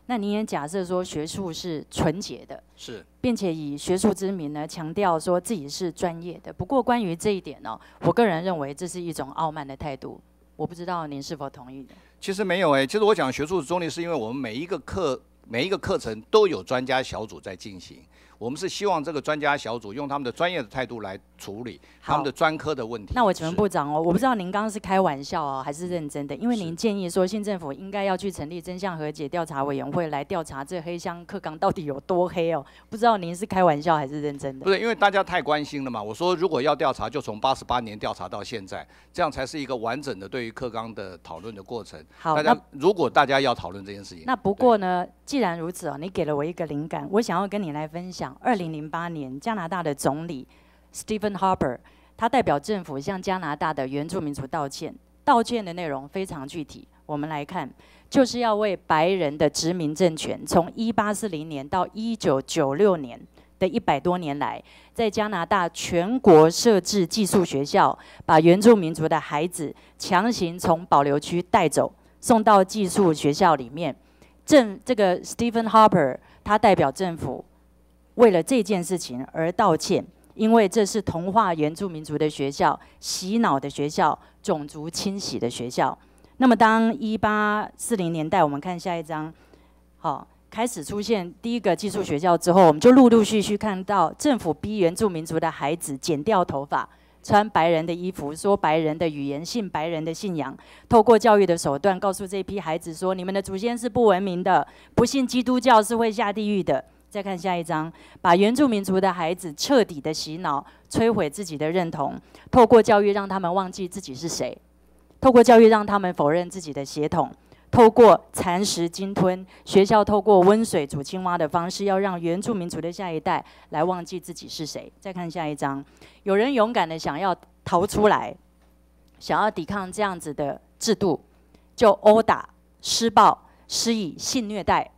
那您也假设说学术是纯洁的，是，并且以学术之名呢，强调说自己是专业的。不过，关于这一点呢，我个人认为这是一种傲慢的态度，我不知道您是否同意的。其实没有哎，其实我讲学术中立，是因为我们每一个课。每一个课程都有专家小组在进行，我们是希望这个专家小组用他们的专业的态度来处理他们的专科的问题。那我请问部长哦，我不知道您刚刚是开玩笑哦，还是认真的？因为您建议说新政府应该要去成立真相和解调查委员会来调查这黑箱克刚到底有多黑哦，不知道您是开玩笑还是认真的？不是，因为大家太关心了嘛。我说如果要调查，就从八十八年调查到现在，这样才是一个完整的对于克刚的讨论的过程。好，大家如果大家要讨论这件事情，那不过呢？既然如此哦，你给了我一个灵感，我想要跟你来分享。二零零八年，加拿大的总理 Stephen Harper，他代表政府向加拿大的原住民族道歉，道歉的内容非常具体。我们来看，就是要为白人的殖民政权从一八四零年到一九九六年的一百多年来，在加拿大全国设置寄宿学校，把原住民族的孩子强行从保留区带走，送到寄宿学校里面。政这个 Stephen Harper，他代表政府为了这件事情而道歉，因为这是同化原住民族的学校、洗脑的学校、种族清洗的学校。那么，当一八四零年代，我们看下一章，好，开始出现第一个寄宿学校之后，我们就陆陆续续看到政府逼原住民族的孩子剪掉头发。穿白人的衣服，说白人的语言，信白人的信仰，透过教育的手段告诉这批孩子说：你们的祖先是不文明的，不信基督教是会下地狱的。再看下一章，把原住民族的孩子彻底的洗脑，摧毁自己的认同，透过教育让他们忘记自己是谁，透过教育让他们否认自己的血统。透过蚕食鲸吞，学校透过温水煮青蛙的方式，要让原住民族的下一代来忘记自己是谁。再看下一章，有人勇敢的想要逃出来，想要抵抗这样子的制度，就殴打、施暴、施以性虐待。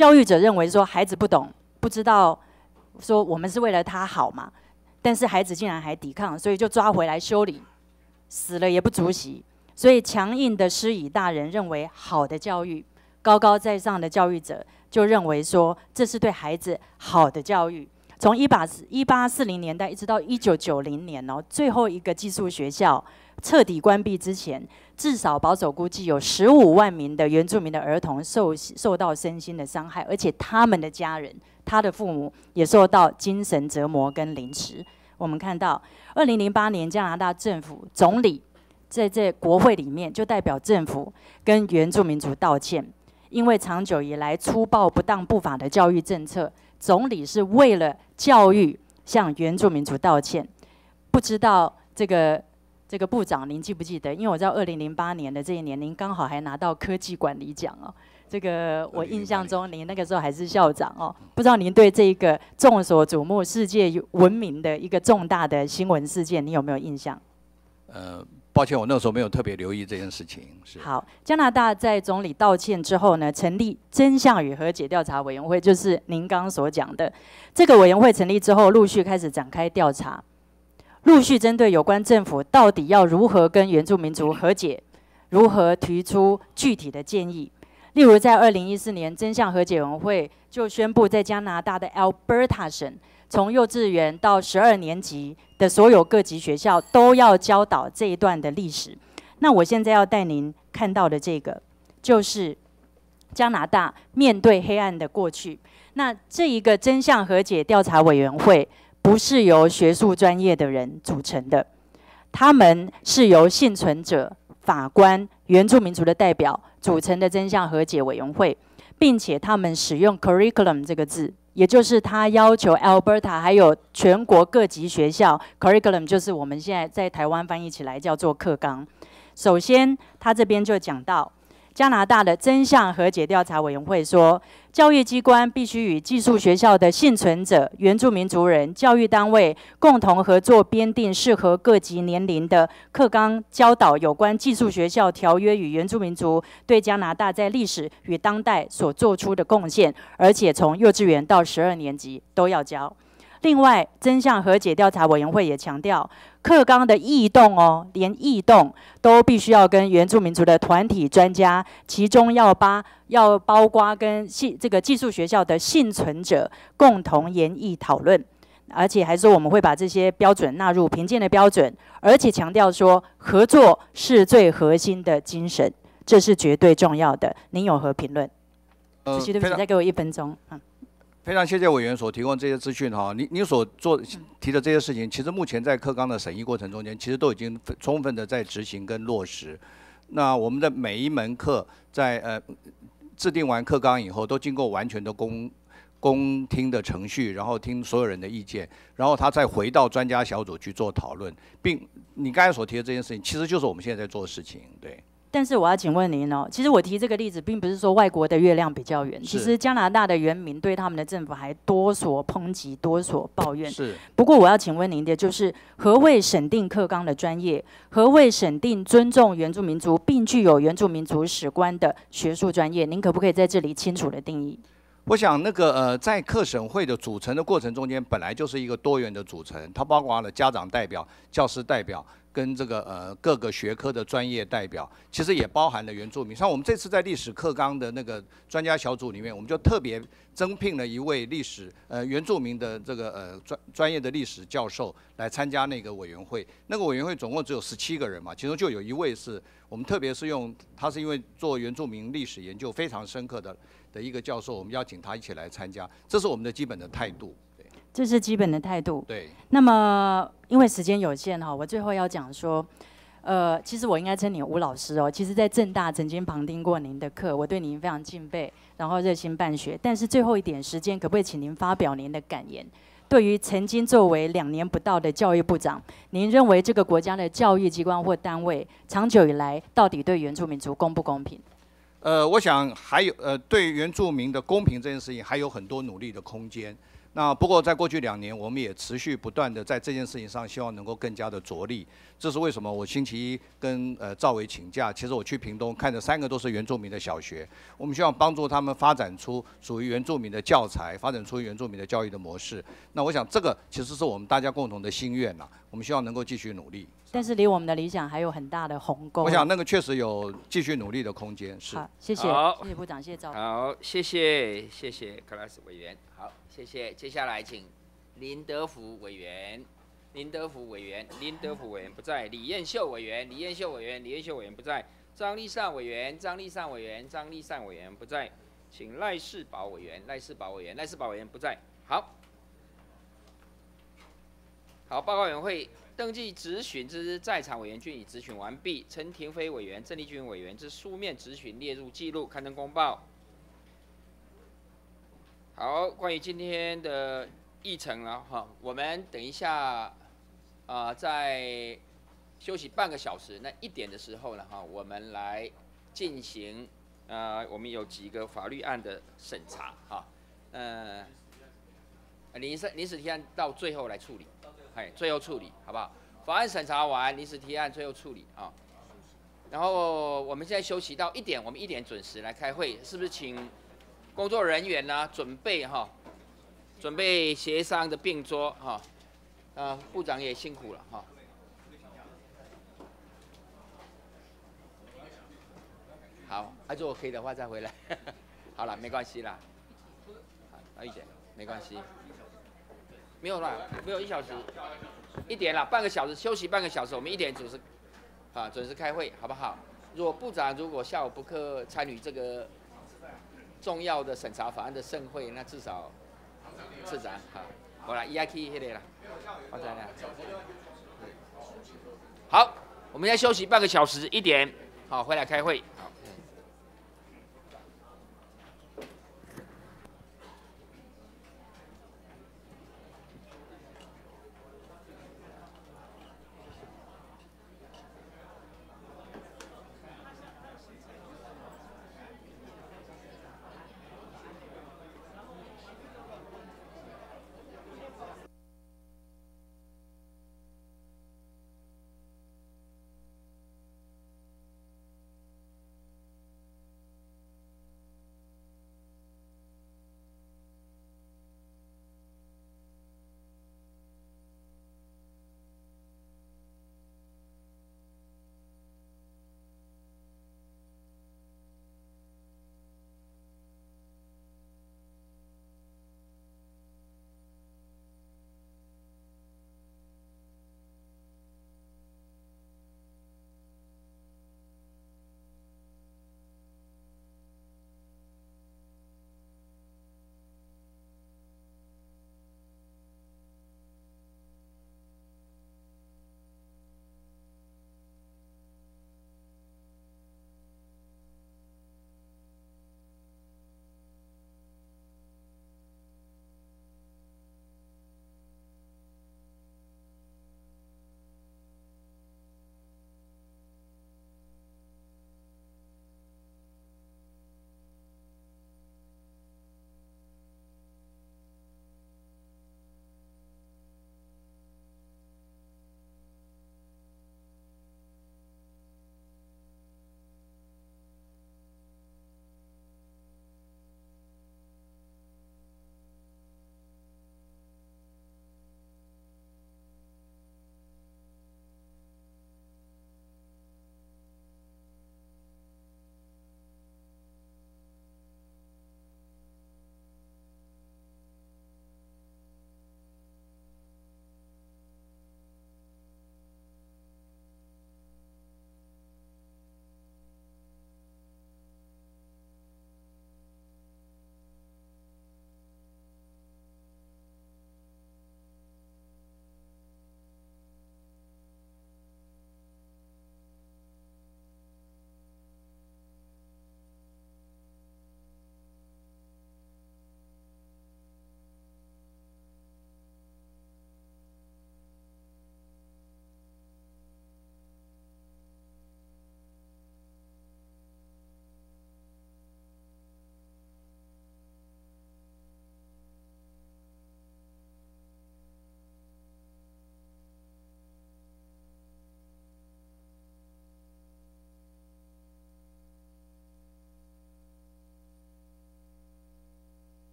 教育者认为说孩子不懂，不知道说我们是为了他好嘛，但是孩子竟然还抵抗，所以就抓回来修理，死了也不足惜。所以，强硬的施以大人认为好的教育，高高在上的教育者就认为说这是对孩子好的教育。从一八四一八四零年代一直到一九九零年哦，最后一个寄宿学校彻底关闭之前，至少保守估计有十五万名的原住民的儿童受受到身心的伤害，而且他们的家人、他的父母也受到精神折磨跟凌迟。我们看到，二零零八年加拿大政府总理。在这国会里面，就代表政府跟原住民族道歉，因为长久以来粗暴不当不法的教育政策，总理是为了教育向原住民族道歉。不知道这个这个部长您记不记得？因为我在二零零八年的这一年，您刚好还拿到科技管理奖哦。这个我印象中，您那个时候还是校长哦。不知道您对这个众所瞩目、世界闻名的一个重大的新闻事件，你有没有印象？呃。抱歉，我那时候没有特别留意这件事情。是好，加拿大在总理道歉之后呢，成立真相与和解调查委员会，就是您刚刚所讲的这个委员会成立之后，陆续开始展开调查，陆续针对有关政府到底要如何跟原住民族和解，如何提出具体的建议。例如，在二零一四年，真相和解委员会就宣布，在加拿大的 Alberta 省。从幼稚园到十二年级的所有各级学校都要教导这一段的历史。那我现在要带您看到的这个，就是加拿大面对黑暗的过去。那这一个真相和解调查委员会不是由学术专业的人组成的，他们是由幸存者、法官、原住民族的代表组成的真相和解委员会，并且他们使用 curriculum 这个字。也就是他要求 Alberta 还有全国各级学校 curriculum，就是我们现在在台湾翻译起来叫做课纲。首先，他这边就讲到。加拿大的真相和解调查委员会说，教育机关必须与寄宿学校的幸存者、原住民族人、教育单位共同合作，编定适合各级年龄的课纲，教导有关寄宿学校条约与原住民族对加拿大在历史与当代所做出的贡献，而且从幼稚园到十二年级都要教。另外，真相和解调查委员会也强调，课纲的异动哦，连异动都必须要跟原住民族的团体专家，其中要包要包括跟系这个寄宿学校的幸存者共同研议讨论，而且还说我们会把这些标准纳入评鉴的标准，而且强调说合作是最核心的精神，这是绝对重要的。您有何评论？主席，对不起，再给我一分钟。嗯。非常谢谢委员所提供这些资讯哈，你你所做提的这些事情，其实目前在课纲的审议过程中间，其实都已经充分的在执行跟落实。那我们的每一门课在呃制定完课纲以后，都经过完全的公公听的程序，然后听所有人的意见，然后他再回到专家小组去做讨论，并你刚才所提的这件事情，其实就是我们现在在做的事情，对。但是我要请问您哦，其实我提这个例子，并不是说外国的月亮比较圆，其实加拿大的原民对他们的政府还多所抨击，多所抱怨。是。不过我要请问您的就是，何谓审定课纲的专业？何谓审定尊重原住民族并具有原住民族史观的学术专业？您可不可以在这里清楚的定义？我想那个呃，在课审会的组成的过程中间，本来就是一个多元的组成，它包括了家长代表、教师代表。跟这个呃各个学科的专业代表，其实也包含了原住民。像我们这次在历史课纲的那个专家小组里面，我们就特别增聘了一位历史呃原住民的这个呃专专业的历史教授来参加那个委员会。那个委员会总共只有十七个人嘛，其中就有一位是我们特别是用他是因为做原住民历史研究非常深刻的的一个教授，我们邀请他一起来参加，这是我们的基本的态度。对这是基本的态度。对。那么，因为时间有限哈，我最后要讲说，呃，其实我应该称你吴老师哦。其实，在正大曾经旁听过您的课，我对您非常敬佩，然后热心办学。但是最后一点时间，可不可以请您发表您的感言？对于曾经作为两年不到的教育部长，您认为这个国家的教育机关或单位，长久以来到底对原住民族公不公平？呃，我想还有呃，对原住民的公平这件事情，还有很多努力的空间。那不过，在过去两年，我们也持续不断的在这件事情上，希望能够更加的着力。这是为什么？我星期一跟呃赵伟请假，其实我去屏东看着三个都是原住民的小学，我们希望帮助他们发展出属于原住民的教材，发展出原住民的教育的模式。那我想，这个其实是我们大家共同的心愿呐。我们希望能够继续努力。但是离我们的理想还有很大的鸿沟。我想那个确实有继续努力的空间。是。好，谢谢，谢谢部长，谢谢赵。好，谢谢，谢谢克拉斯委员。好。谢谢。接下来请林德福委员，林德福委员，林德福委员不在。李燕秀委员，李燕秀委员，李燕秀委员不在。张立善委员，张立善委员，张立善委员不在。请赖世宝委员，赖世宝委员，赖世宝委员不在。好，好，报告委员会登记质询之在场委员均已质询完毕。陈廷飞委员、郑丽君委员之书面质询列入记录，刊登公报。好，关于今天的议程了哈，我们等一下啊，在休息半个小时，那一点的时候呢哈，我们来进行呃，我们有几个法律案的审查哈，嗯，临时临时提案到最后来处理，哎，最后处理好不好？法案审查完，临时提案最后处理啊。然后我们现在休息到一点，我们一点准时来开会，是不是请？工作人员呢，准备哈，准备协商的并桌哈，呃，部长也辛苦了哈。好，还是我可以的话再回来。好了，没关系啦。好，一点没关系。没有啦，没有一小时，一点了，半个小时休息半个小时，我们一点准时，啊，准时开会，好不好？如果部长如果下午不课参与这个。重要的审查法案的盛会，那至少次长好，好了，E I K 迄个啦，好在呢。好，我们先休息半个小时，一点，好，回来开会。